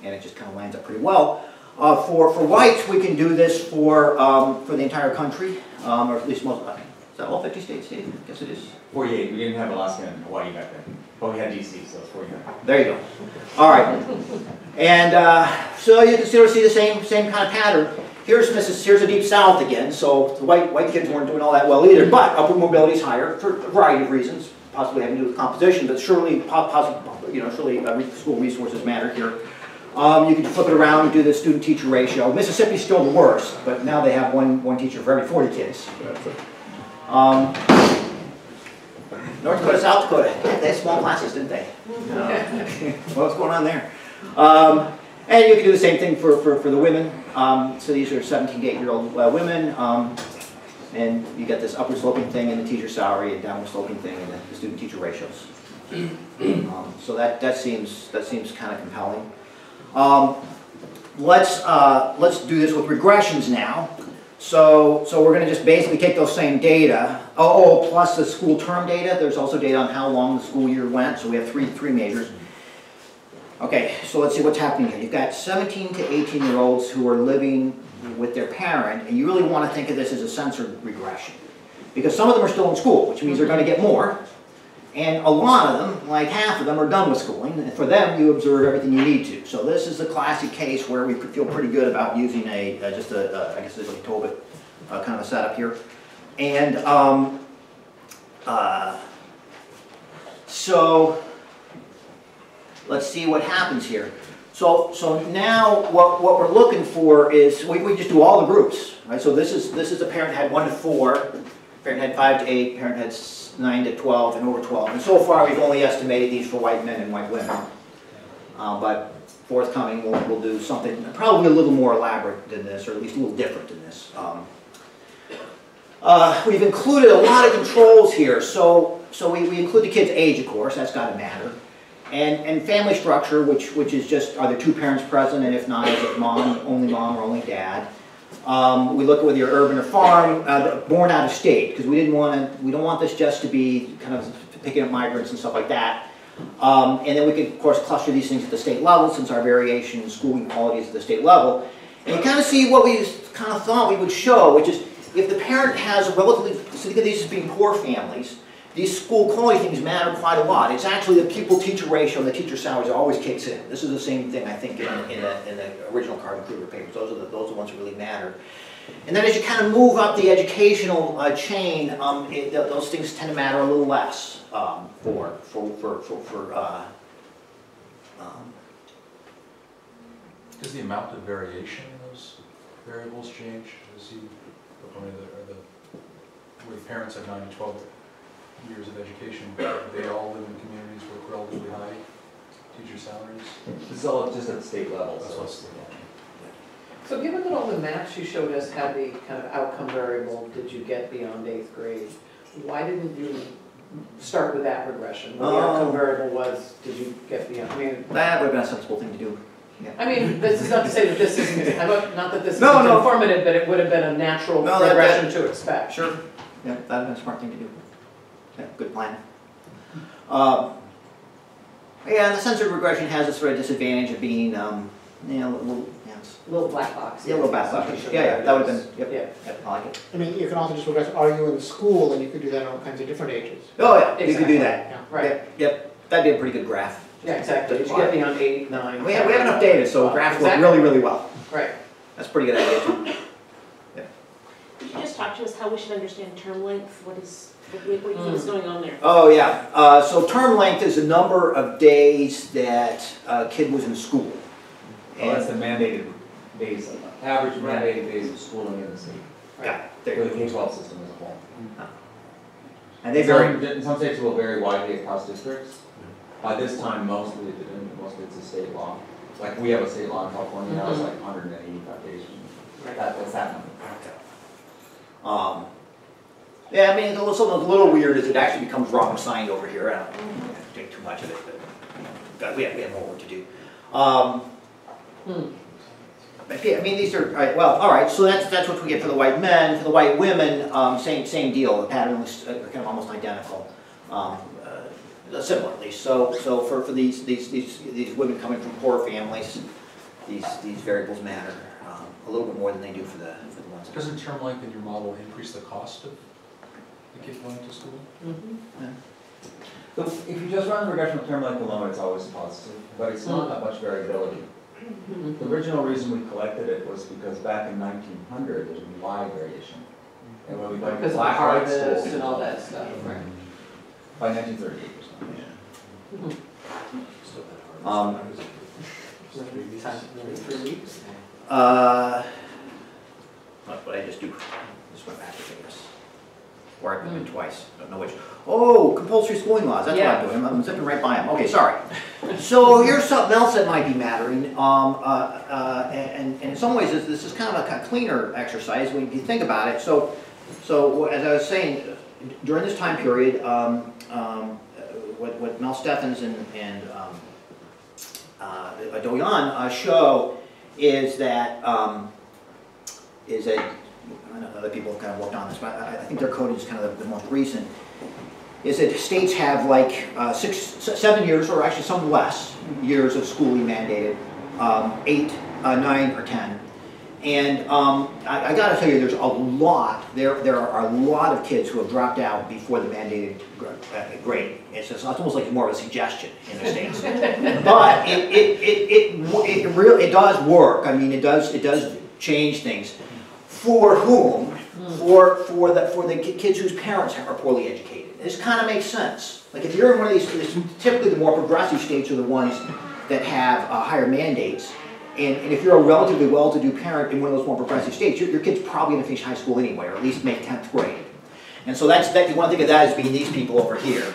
And it just kind of lands up pretty well. Uh, For, for whites, we can do this for, um, for the entire country, um, or at least most, is that all 50 states, Dave? I guess it is. Forty-eight, we didn't have Alaska and Hawaii back then, but we had DC, so it's forty-nine. There you go. All right. And uh, so you can still see the same, same kind of pattern. Here's Mrs., here's the deep south again, so the white, white kids weren't doing all that well either, but upward mobility is higher for a variety of reasons, possibly having to do with composition, but surely, you know, surely uh, school resources matter here. Um, You can flip it around and do the student-teacher ratio. Mississippi's still the worst, but now they have one, one teacher for every 40 kids. Um, North Dakota, South Dakota, they had small classes, didn't they? What's going on there? Um, and you can do the same thing for, for, for the women. Um, so these are 17 to 8 year old uh, women. Um, and you get this upward sloping thing in the teacher salary and downward sloping thing in the, the student teacher ratios. Um, so that, that seems, that seems kind of compelling. Um, let's, uh, let's do this with regressions now. So, so we're gonna just basically take those same data, oh, oh, plus the school term data, there's also data on how long the school year went, so we have three, three majors. Okay, so let's see what's happening here. You've got 17 to 18 year olds who are living with their parent, and you really want to think of this as a censored regression. Because some of them are still in school, which means they're going to get more, and a lot of them, like half of them, are done with schooling. And for them, you observe everything you need to. So this is a classic case where we feel pretty good about using a, uh, just a, uh, I guess this is a Tobit uh, kind of a setup here. And um, uh, so let's see what happens here. So, so now what, what we're looking for is, we, we just do all the groups, right? So this is, this is a parent head 1 to 4, parent head 5 to 8, parent head 6 9 to 12 and over 12. And so far, we've only estimated these for white men and white women. Uh, but forthcoming, we'll, we'll, do something probably a little more elaborate than this, or at least a little different than this. Um, uh, we've included a lot of controls here. So, so we, we include the kid's age, of course. That's got to matter. And, and family structure, which, which is just, are there two parents present? And if not, is it mom, only mom, or only dad? Um, we look at whether you're urban or farm, uh, born out of state, because we didn't wanna, we don't want this just to be kind of picking up migrants and stuff like that. Um, and then we could, of course, cluster these things at the state level, since our variation in schooling quality is at the state level. And you kind of see what we kind of thought we would show, which is if the parent has a relatively, so think of these as being poor families, these school quality things matter quite a lot. It's actually the pupil-teacher ratio and the teacher salaries always kicks in. This is the same thing, I think, in, in the, in the original Card and Krueger papers. Those are the, those are the ones that really matter. And then as you kind of move up the educational uh, chain, um, it, th- those things tend to matter a little less um, for, for, for, for, for uh, um, Does the amount of variation in those variables change? Does he, mean, the, or the, parents have nine to twelve years of education, they all live in communities with relatively high teacher salaries? This is all just at the state level, That's so. what's- So given that all the maps you showed us had the kind of outcome variable, did you get beyond eighth grade? Why didn't you start with that regression? When the Oh. outcome variable was, did you get beyond, I mean, that would have been a sensible thing to do. I mean, this is not to say that this isn't, I don't- not that this No, isn't no. informative, but it would have been a natural No, that- progression to expect. Sure. Yeah, that'd have been a smart thing to do. Yeah, good plan. Uh, Yeah, the censored regression has this sort of disadvantage of being, um, you know, a little, yeah, it's- Little black box. yeah, a little bad luck. Yeah, yeah, that would have been, yep, Yeah. yep, I like it. I mean, you can also just regress, are you in school, and you could do that on all kinds of different ages. Oh, yeah, you could do that. Yeah. Right, Yep, Yep, that'd be a pretty good graph. yeah, exactly. Did you get me on eight, nine? We have, we have enough data, so graphs work Exactly. really, really well. Right. That's a pretty good idea, too. Could you just talk to us how we should understand term length? What is, what what do you think is going on there? Oh, yeah, uh, so term length is the number of days that a kid was in school. Oh, that's the mandated days, average mandated days of schooling in the state, yeah, there for the. K-12 system as a whole. And they vary, Some- In some states it will vary widely across districts. By this time, mostly it didn't, mostly it's a state law. Like, we have a state law in California, now it's like hundred and eighty-five days. Right. That, that's that number. um, yeah, I mean, a little, something a little weird is it actually becomes wrong signed over here. I don't have to take too much of it, but, you we have, we have more work to do. Um, Hmm. But yeah, I mean, these are, all right, well, all right, so that's, that's what we get for the white men. For the white women, um, same, same deal, the pattern was uh, kind of almost identical, um, uh, similar at least. So, so for, for these, these, these, these women coming from poor families, these, these variables matter, um, a little bit more than they do for the, for the ones. Doesn't term length in your model increase the cost of the going to school? Mhm. So if you just run the regression of term length alone, it's always positive, but it's not that much variability. The original reason we collected it was because back in nineteen hundred, there's a Y variation. And when we went to Because of the black white harvest and all that stuff, right? by nineteen thirty-eight or something. Um, Three weeks? Uh, what I just do? Just went backwards, I guess. Or I've been twice, don't know which. Oh, compulsory schooling laws, that's what I'm doing, I'm zipping right by them, okay, sorry. So here's something else that might be mattering, um, uh, uh, and, and in some ways, this, this is kind of a kind of cleaner exercise when you think about it. So, so as I was saying, during this time period, um, um, what, what Mel Stephens and, and, um, uh, Dou-Yan uh, show is that, um, is that, other people have kind of worked on this, but I, I think their code is kind of the, the most recent, is that states have like uh, six, seven years, or actually some less, years of schooling mandated, um, eight, uh, nine, or ten. And um, I, I gotta tell you, there's a lot, there, there are a lot of kids who have dropped out before the mandated gr- uh, grade. It's it's almost like more of a suggestion in the states. But it, it, it, it, wo- it really, it does work, I mean, it does, it does change things. For whom? for, for the, for the kids whose parents are poorly educated. This kind of makes sense. Like if you're in one of these, typically the more progressive states are the ones that have uh, higher mandates. And, and if you're a relatively well-to-do parent in one of those more progressive states, your, your kid's probably gonna finish high school anyway, or at least make tenth grade. And so that's, that, you wanna think of that as being these people over here.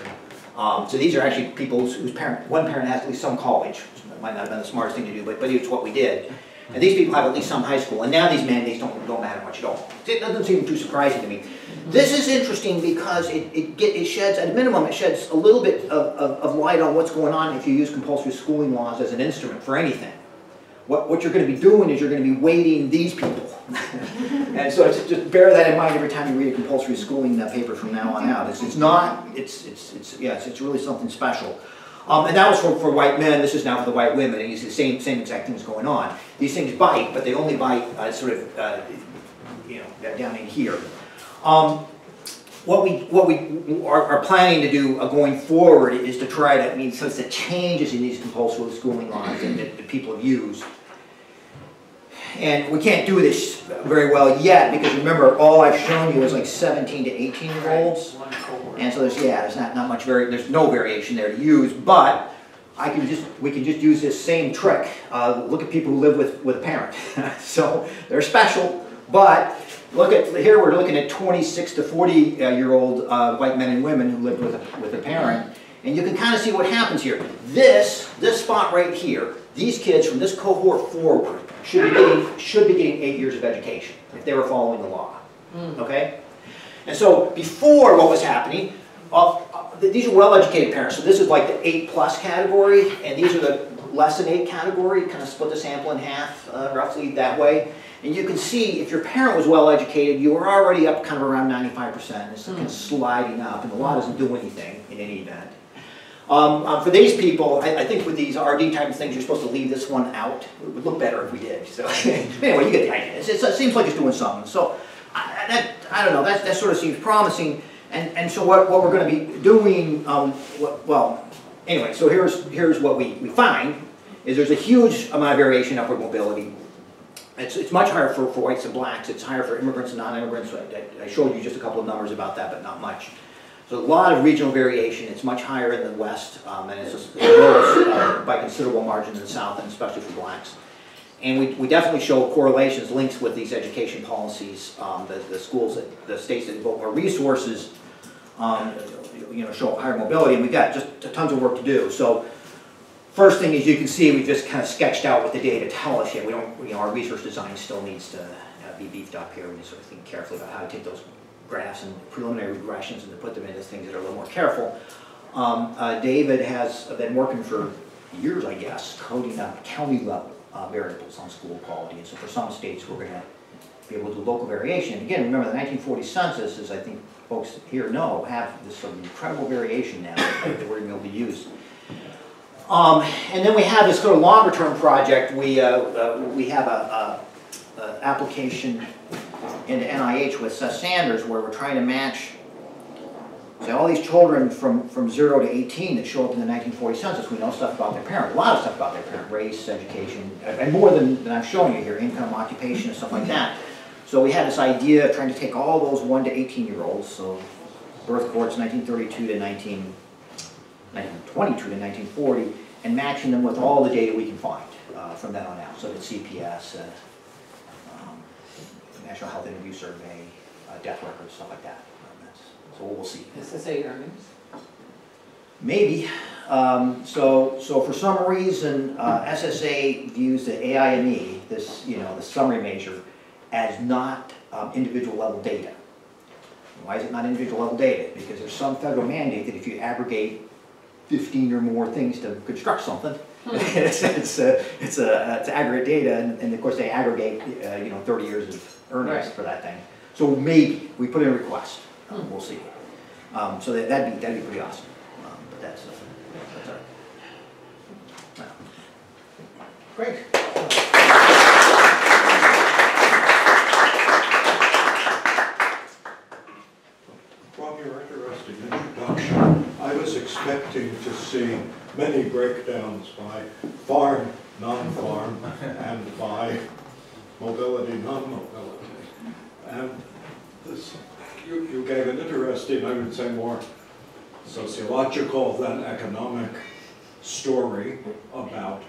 Um, so these are actually people whose, whose parent, one parent has at least some college, might not have been the smartest thing to do, but, but it's what we did. And these people have at least some high school, and now these mandates don't, don't matter much at all. It doesn't seem too surprising to me. This is interesting because it, it get, it sheds, at a minimum, it sheds a little bit of, of, of light on what's going on if you use compulsory schooling laws as an instrument for anything. What, what you're gonna be doing is you're gonna be weighting these people. And so just, just bear that in mind every time you read a compulsory schooling uh, paper from now on out. It's, it's not, it's, it's, it's, yeah, it's really something special. Um, and that was for, for white men, this is now for the white women, and you see the same, same exact things going on. These things bite, but they only bite, uh, sort of, uh, you know, down in here. Um, what we, what we are, are planning to do uh, going forward is to try to, I mean, since the changes in these compulsory schooling laws that, that people have used, and we can't do this very well yet, because remember, all I've shown you is like seventeen to eighteen year olds. And so there's, yeah, there's not, not much vari, there's no variation there to use, but I can just, we can just use this same trick. Uh, look at people who live with, with a parent. So they're special, but look at, here we're looking at twenty-six to forty uh, year old, uh, white men and women who lived with a, with a parent. And you can kind of see what happens here. This, this spot right here, these kids from this cohort forward should be getting, should be getting eight years of education if they were following the law. Okay? And so before what was happening, uh, uh, these are well-educated parents, so this is like the eight-plus category, and these are the less than eight category, kind of split the sample in half uh, roughly that way. And you can see if your parent was well-educated, you were already up kind of around ninety-five percent, it's kind of sliding up, and the law doesn't do anything in any event. Um, um, for these people, I, I think with these RD type of things, you're supposed to leave this one out. It would look better if we did, so, anyway, you get the idea. It's, it's, it seems like it's doing something, so, I- that, I don't know, that, that sort of seems promising. And, and so what, what we're gonna be doing, um, what, well, anyway, so here's, here's what we, we find, is there's a huge amount of variation in upward mobility. It's, it's much higher for, for whites and blacks, it's higher for immigrants and non-immigrants. I, I showed you just a couple of numbers about that, but not much. So a lot of regional variation, it's much higher in the west, um, and it's it's lowest uh, by considerable margin in the south, and especially for blacks. And we, we definitely show correlations, links with these education policies, um, the, the schools that, the states that devote more resources, um, you know, show higher mobility, and we've got just tons of work to do. So, first thing is you can see, we've just kind of sketched out what the data tell us here. We don't, you know, our research design still needs to uh, be beefed up here. We need to sort of think carefully about how to take those graphs and preliminary regressions and to put them into things that are a little more careful. Um, uh, David has been working for years, I guess, coding up county level uh, variables on school quality. And so for some states, we're gonna be able to do local variation. And Again, remember the nineteen forty census, as I think folks here know, have this sort of incredible variation now that we're gonna be able to use. Um, and then we have this sort of longer term project, we, uh, uh, we have a, a, a application into NIH with Seth Sanders where we're trying to match so all these children from, from zero to eighteen that show up in the nineteen forty census, we know stuff about their parent, a lot of stuff about their parent, race, education, and more than, than I'm showing you here, income, occupation, and stuff like that. So we had this idea of trying to take all those one to eighteen year olds, so birth cohorts nineteen thirty-two to 19 1922 to nineteen forty, and matching them with all the data we can find, uh, from then on out, so the CPS, uh, um, National Health Interview Survey, uh, death records, stuff like that. So we'll see. SSA earnings. Maybe. Um, so, so for some reason, uh, SSA views the AIME, this, you know, the summary measure, as not um, individual level data. Why is it not individual level data? Because there's some federal mandate that if you aggregate fifteen or more things to construct something, it's, it's, a- it's a, it's aggregate data, and, and of course they aggregate, uh, you know, thirty years of earnings Right. for that thing. So maybe, we put in a request, Um, we'll see. Um, so that, that'd be, that'd be pretty awesome, um, but that's, uh, that's all right. Great. Your interesting introduction, I was expecting to see many breakdowns by farm, non-farm, and by mobility, non-mobility. And this, you, you gave an interesting, I would say more sociological than economic story about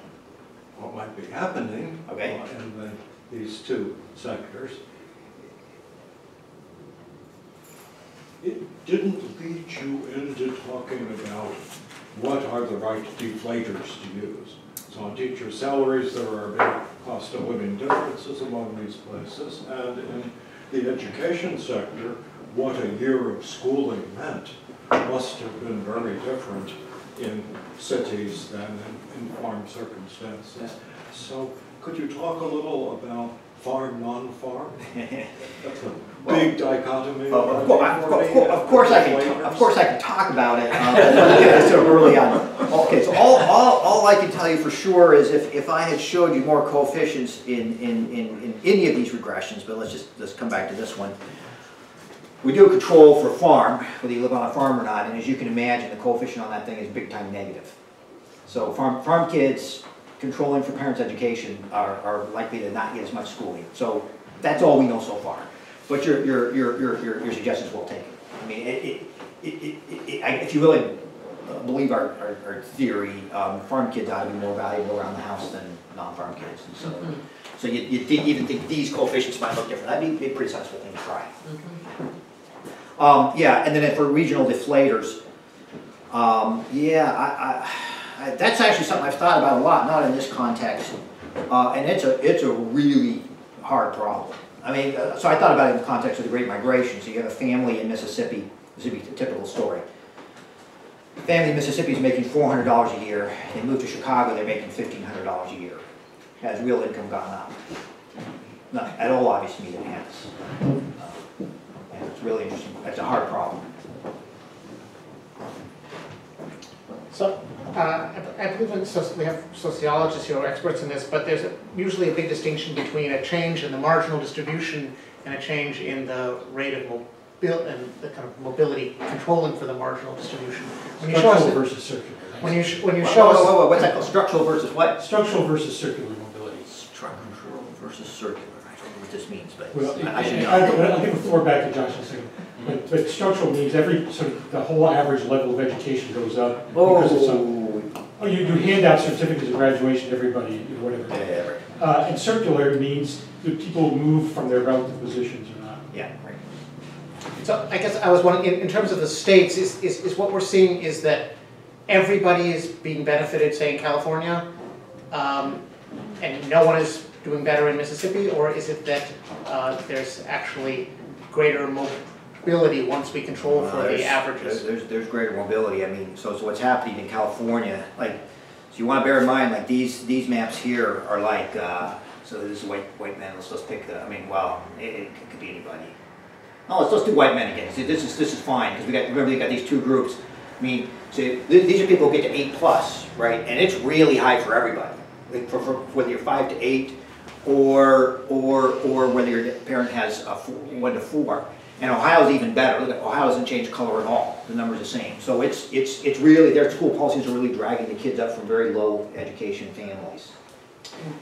what might be happening Okay. uh, in the, these two sectors. It didn't lead you into talking about what are the right deflators to use. So on teacher salaries, there are big cost of living differences among these places, and in the education sector, what a year of schooling meant must have been very different in cities than in, in farm circumstances. So could you talk a little about farm, non-farm? That's a big dichotomy. Of of course, of course, of course I can, of course I can talk about it, um, but let's get this so early on. Okay, so all, all, all I can tell you for sure is if, if I had showed you more coefficients in, in, in, in any of these regressions, but let's just, let's come back to this one. We do a control for farm, whether you live on a farm or not, and as you can imagine, the coefficient on that thing is big time negative. So farm, farm kids controlling for parents' education are, are likely to not get as much schooling. So that's all we know so far. But your, your, your, your, your your suggestion's well taken. I mean, it, it, it, it, I- if you really believe our, our, our theory, um, farm kids ought to be more valuable around the house than non-farm kids. And so, so you, you think, even think these coefficients might look different. That'd be, be a pretty sensible thing to try. Um, yeah, and then for regional deflators, um, yeah, I, I, I, that's actually something I've thought about a lot, not in this context. Uh, and it's a, it's a really hard problem. I mean, uh, so I thought about it in the context of the Great Migration. So you have a family in Mississippi, this would be a typical story. Family in Mississippi is making four hundred dollars a year. They move to Chicago, they're making fifteen hundred dollars a year. Has real income gone up? Not at all obvious to me that it has. And it's really interesting, it's a hard problem. So, uh, I I believe in soci- we have sociologists here, who are experts in this, but there's a- usually a big distinction between a change in the marginal distribution and a change in the rate of mobil, and the kind of mobility controlling for the marginal distribution. When you show us, Structural the- versus circular. when you, sh- when you Whoa, show whoa, us, whoa, whoa, what's that called? Structural versus what? Structural versus circular mobility. Structural versus circular. I don't know what this means, but Well, I I should I- know. I'll I'll give the floor back to Josh in a second. But, but structural means every, sort of, the whole average level of education goes up because of some, Oh, oh, you, you hand out certificates of graduation to everybody, you know, yeah, whatever. yeah, right. Uh, and circular means do people move from their relative positions or not? Yeah, right. so I guess I was wondering, in, in terms of the states, is, is, is what we're seeing is that everybody is being benefited, say in California, um, and no one is doing better in Mississippi, or is it that, uh, there's actually greater mobility once we control Well, for there's- the averages? There's, there's greater mobility, I mean, so, so what's happening in California, like, so you wanna bear in mind, like, these, these maps here are like, uh, so this is white, white men, let's, let's pick the, I mean, well, it, it could be anybody. Oh, let's, let's do white men again, see, this is, this is fine, because we got, remember, you got these two groups. I mean, so, th- these are people who get to eight plus, right, and it's really high for everybody. Like, for, for, whether you're five to eight, or, or, or whether your parent has a four, one to four. And Ohio's even better, look Ohio doesn't change color at all, the number's the same. So it's, it's, it's really, their school policies are really dragging the kids up from very low education families.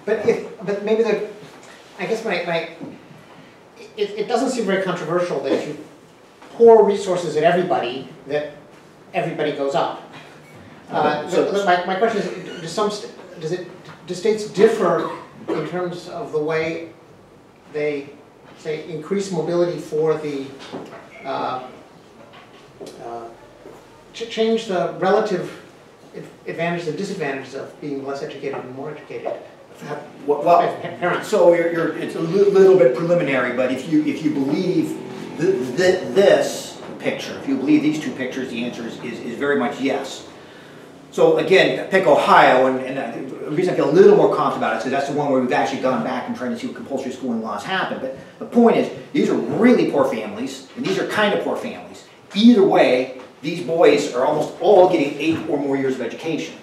But if, but maybe the, I guess my, my, it, it doesn't seem very controversial that if you pour resources at everybody, that everybody goes up. Uh, So- the- my, my question is, does some, st- does it, do states differ in terms of the way they, say, increase mobility for the, uh, uh, ch- change the relative ad- advantages and disadvantages of being less educated and more educated? Well. So you're, you're, it's a li- little bit preliminary, but if you, if you believe th- th- this picture, if you believe these two pictures, the answer is, is, is very much yes. So again, pick Ohio, and, and the reason I feel a little more confident about it is because that's the one where we've actually gone back and trying to see what compulsory schooling laws happen. But the point is, these are really poor families, and these are kind of poor families. Either way, these boys are almost all getting eight or more years of education.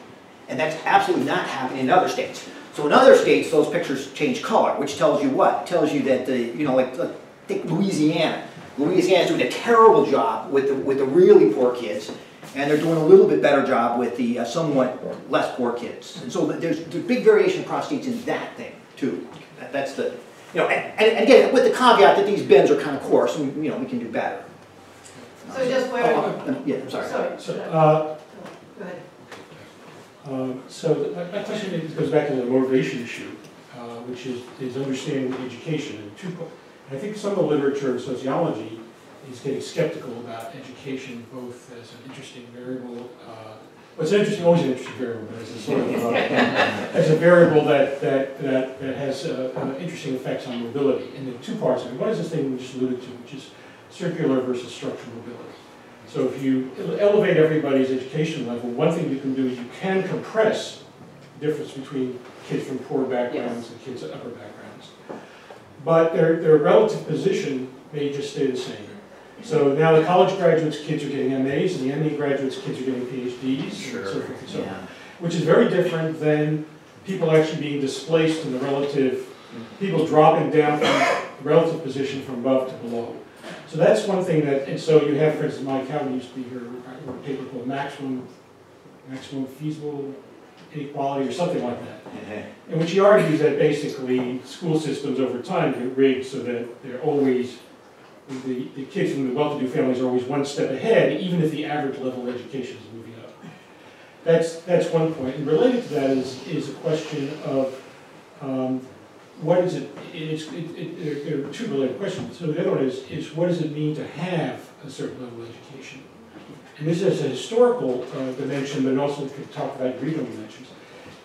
And that's absolutely not happening in other states. So in other states, those pictures change color, which tells you what? It tells you that the, you know, like, like think Louisiana. Louisiana's doing a terrible job with the, with the really poor kids, and they're doing a little bit better job with the uh, somewhat less poor kids. And so there's, there's big variation across states in that thing, too. That- That's the, you know, and, and again, with the caveat that these bins are kind of coarse, and, you know, we can do better. So just where, oh, Yeah, I'm sorry. sorry, So, go uh, ahead. Um, So the- my my question is- goes back to the motivation issue, uh, which is, is understanding education. And two, po- I think some of the literature in sociology is getting skeptical about education, both as an interesting variable, uh, well, it's an interesting, always an interesting variable, but as a sort of, uh, as a variable that, that, that that has uh, uh, interesting effects on mobility. And there are two parts of it. One is this thing we just alluded to, which is circular versus structural mobility. So if you elevate everybody's education level, one thing you can do is you can compress the difference between kids from poor backgrounds and kids at upper backgrounds. But their, their relative position may just stay the same. So now the college graduates, kids are getting MAs, and the MA graduates, kids are getting PhDs, and so forth and so on. Yeah. Which is very different than people actually being displaced in the relative, people dropping down from the relative position from above to below. So that's one thing that, and so you have, for instance, Mike Hout used to be here, wrote a paper called maximum, maximum feasible inequality or something like that. In which he argues that basically school systems over time get rigged so that they're always, the, the kids from the well-to-do families are always one step ahead, even if the average level of education is moving up. That's, that's one point. And related to that is, is a question of, um, what is it, it's, it, it, there- are two related questions. So the other one is, is what does it mean to have a certain level of education? And this is a historical uh, dimension, but also could talk about regional dimensions.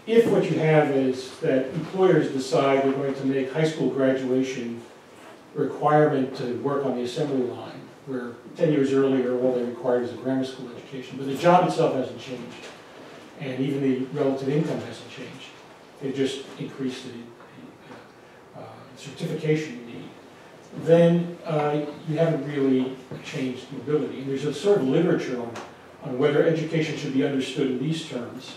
If what you have is that employers decide they're going to make high school graduation requirement to work on the assembly line, where ten years earlier, all they required was a grammar school education, but the job itself hasn't changed. And even the relative income hasn't changed. They just increased the, the, uh, certification you need. Then, uh, you haven't really changed mobility. And there's a sort of literature on, on whether education should be understood in these terms,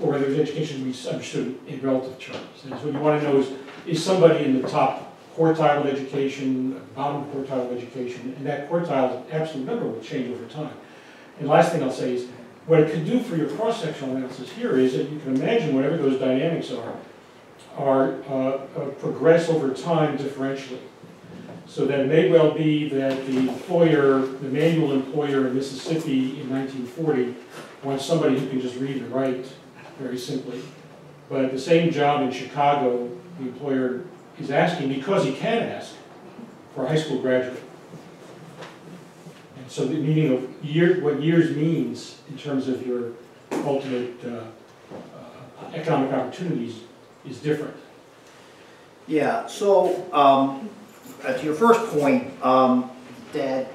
or whether education should be understood in relative terms. And so what you want to know is, is somebody in the top quartile of education, bottom quartile of education, and that quartile absolute number will change over time. And last thing I'll say is, what it can do for your cross-sectional analysis here is that you can imagine whatever those dynamics are, are, uh, uh, progress over time differentially. So that it may well be that the employer, the manual employer in Mississippi in nineteen forty wants somebody who can just read and write very simply. But the same job in Chicago, the employer is asking, because he can ask, for a high school graduate. And so the meaning of year, what years means in terms of your ultimate uh, uh, economic opportunities is different. Yeah, so, um, uh, to your first point, um, that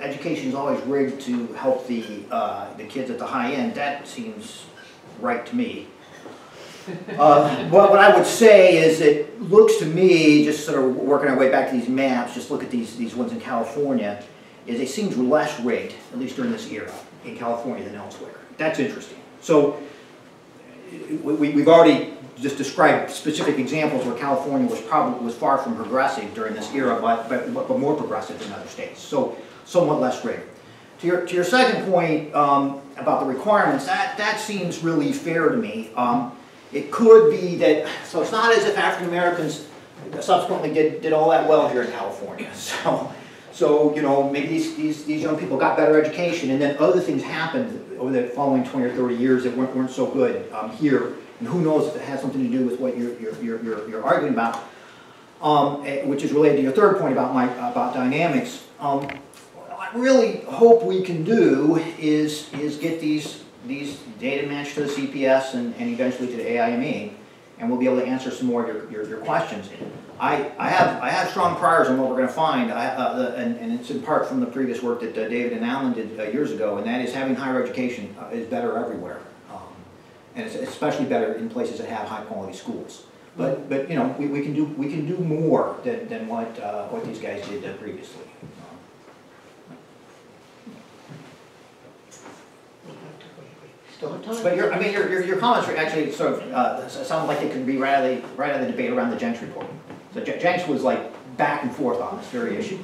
education is always rigged to help the, uh, the kids at the high end, that seems right to me. Uh, What, I would say is, it looks to me, just sort of working our way back to these maps, just look at these, these ones in California, is it seems less rigged, at least during this era, in California than elsewhere. That's interesting. So, we, we've already just described specific examples where California was probably, was far from progressive during this era, but, but, but more progressive than other states, so somewhat less rigged. To your, to your second point, um, about the requirements, that, that seems really fair to me. Um, it could be that, so it's not as if African Americans subsequently did, did all that well here in California, so, so, you know, maybe these, these, these young people got better education, and then other things happened over the following twenty or thirty years that weren't, weren't so good, um, here. And who knows if it has something to do with what you're, you're, you're, you're, arguing about, um, eh, which is related to your third point about my, about dynamics. Um, what I really hope we can do is, is get these, these data matched to the CPS and, and eventually to the AIME, and we'll be able to answer some more of your, your, your questions. I, I have, I have strong priors on what we're gonna find, I, uh, the- and, and it's in part from the previous work that uh, David and Alan did uh, years ago, and that is having higher education uh, is better everywhere. Um, And it's especially better in places that have high-quality schools. But, but, you know, we, we can do, we can do more than, than what, uh, what these guys did uh, previously. Um, Still have time. But your, I mean, your, your, your comments are actually sort of, uh, sound like they could be right out of the, right out of the debate around the Jencks report. So Jen- Jencks was like back and forth on this very issue.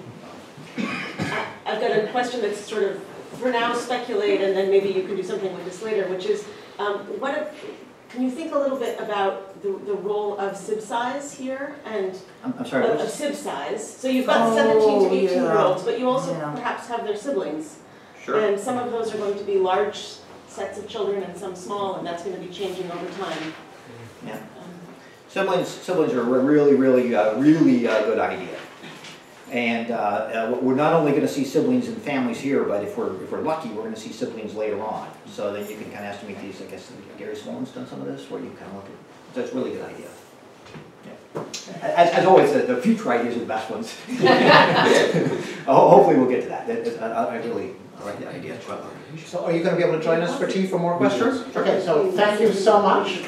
I- I've got a question that's sort of, for now speculate, and then maybe you can do something with this later, which is, um, what if, can you think a little bit about the, the role of sib size here and I'm, I'm sorry, of what's, sib size? So you've got seventeen to eighteen year olds, but you also Yeah. perhaps have their siblings. sure, And some of those are going to be large sets of children and some small, and that's gonna be changing over time. Yeah. Um, siblings, siblings are a really, really, uh, really uh, good idea. And, uh, uh, we're not only gonna see siblings and families here, but if we're, if we're lucky, we're gonna see siblings later on. So then you can kind of estimate these, I guess, Gary Solon's done some of this, where you kind of look at, that's a really good idea. Yeah. As, as always, the, the future ideas are the best ones. Hopefully we'll get to that- I, I really, I like the idea. So are you gonna be able to join us for tea for more questions? Yes. Okay, so thank you so much.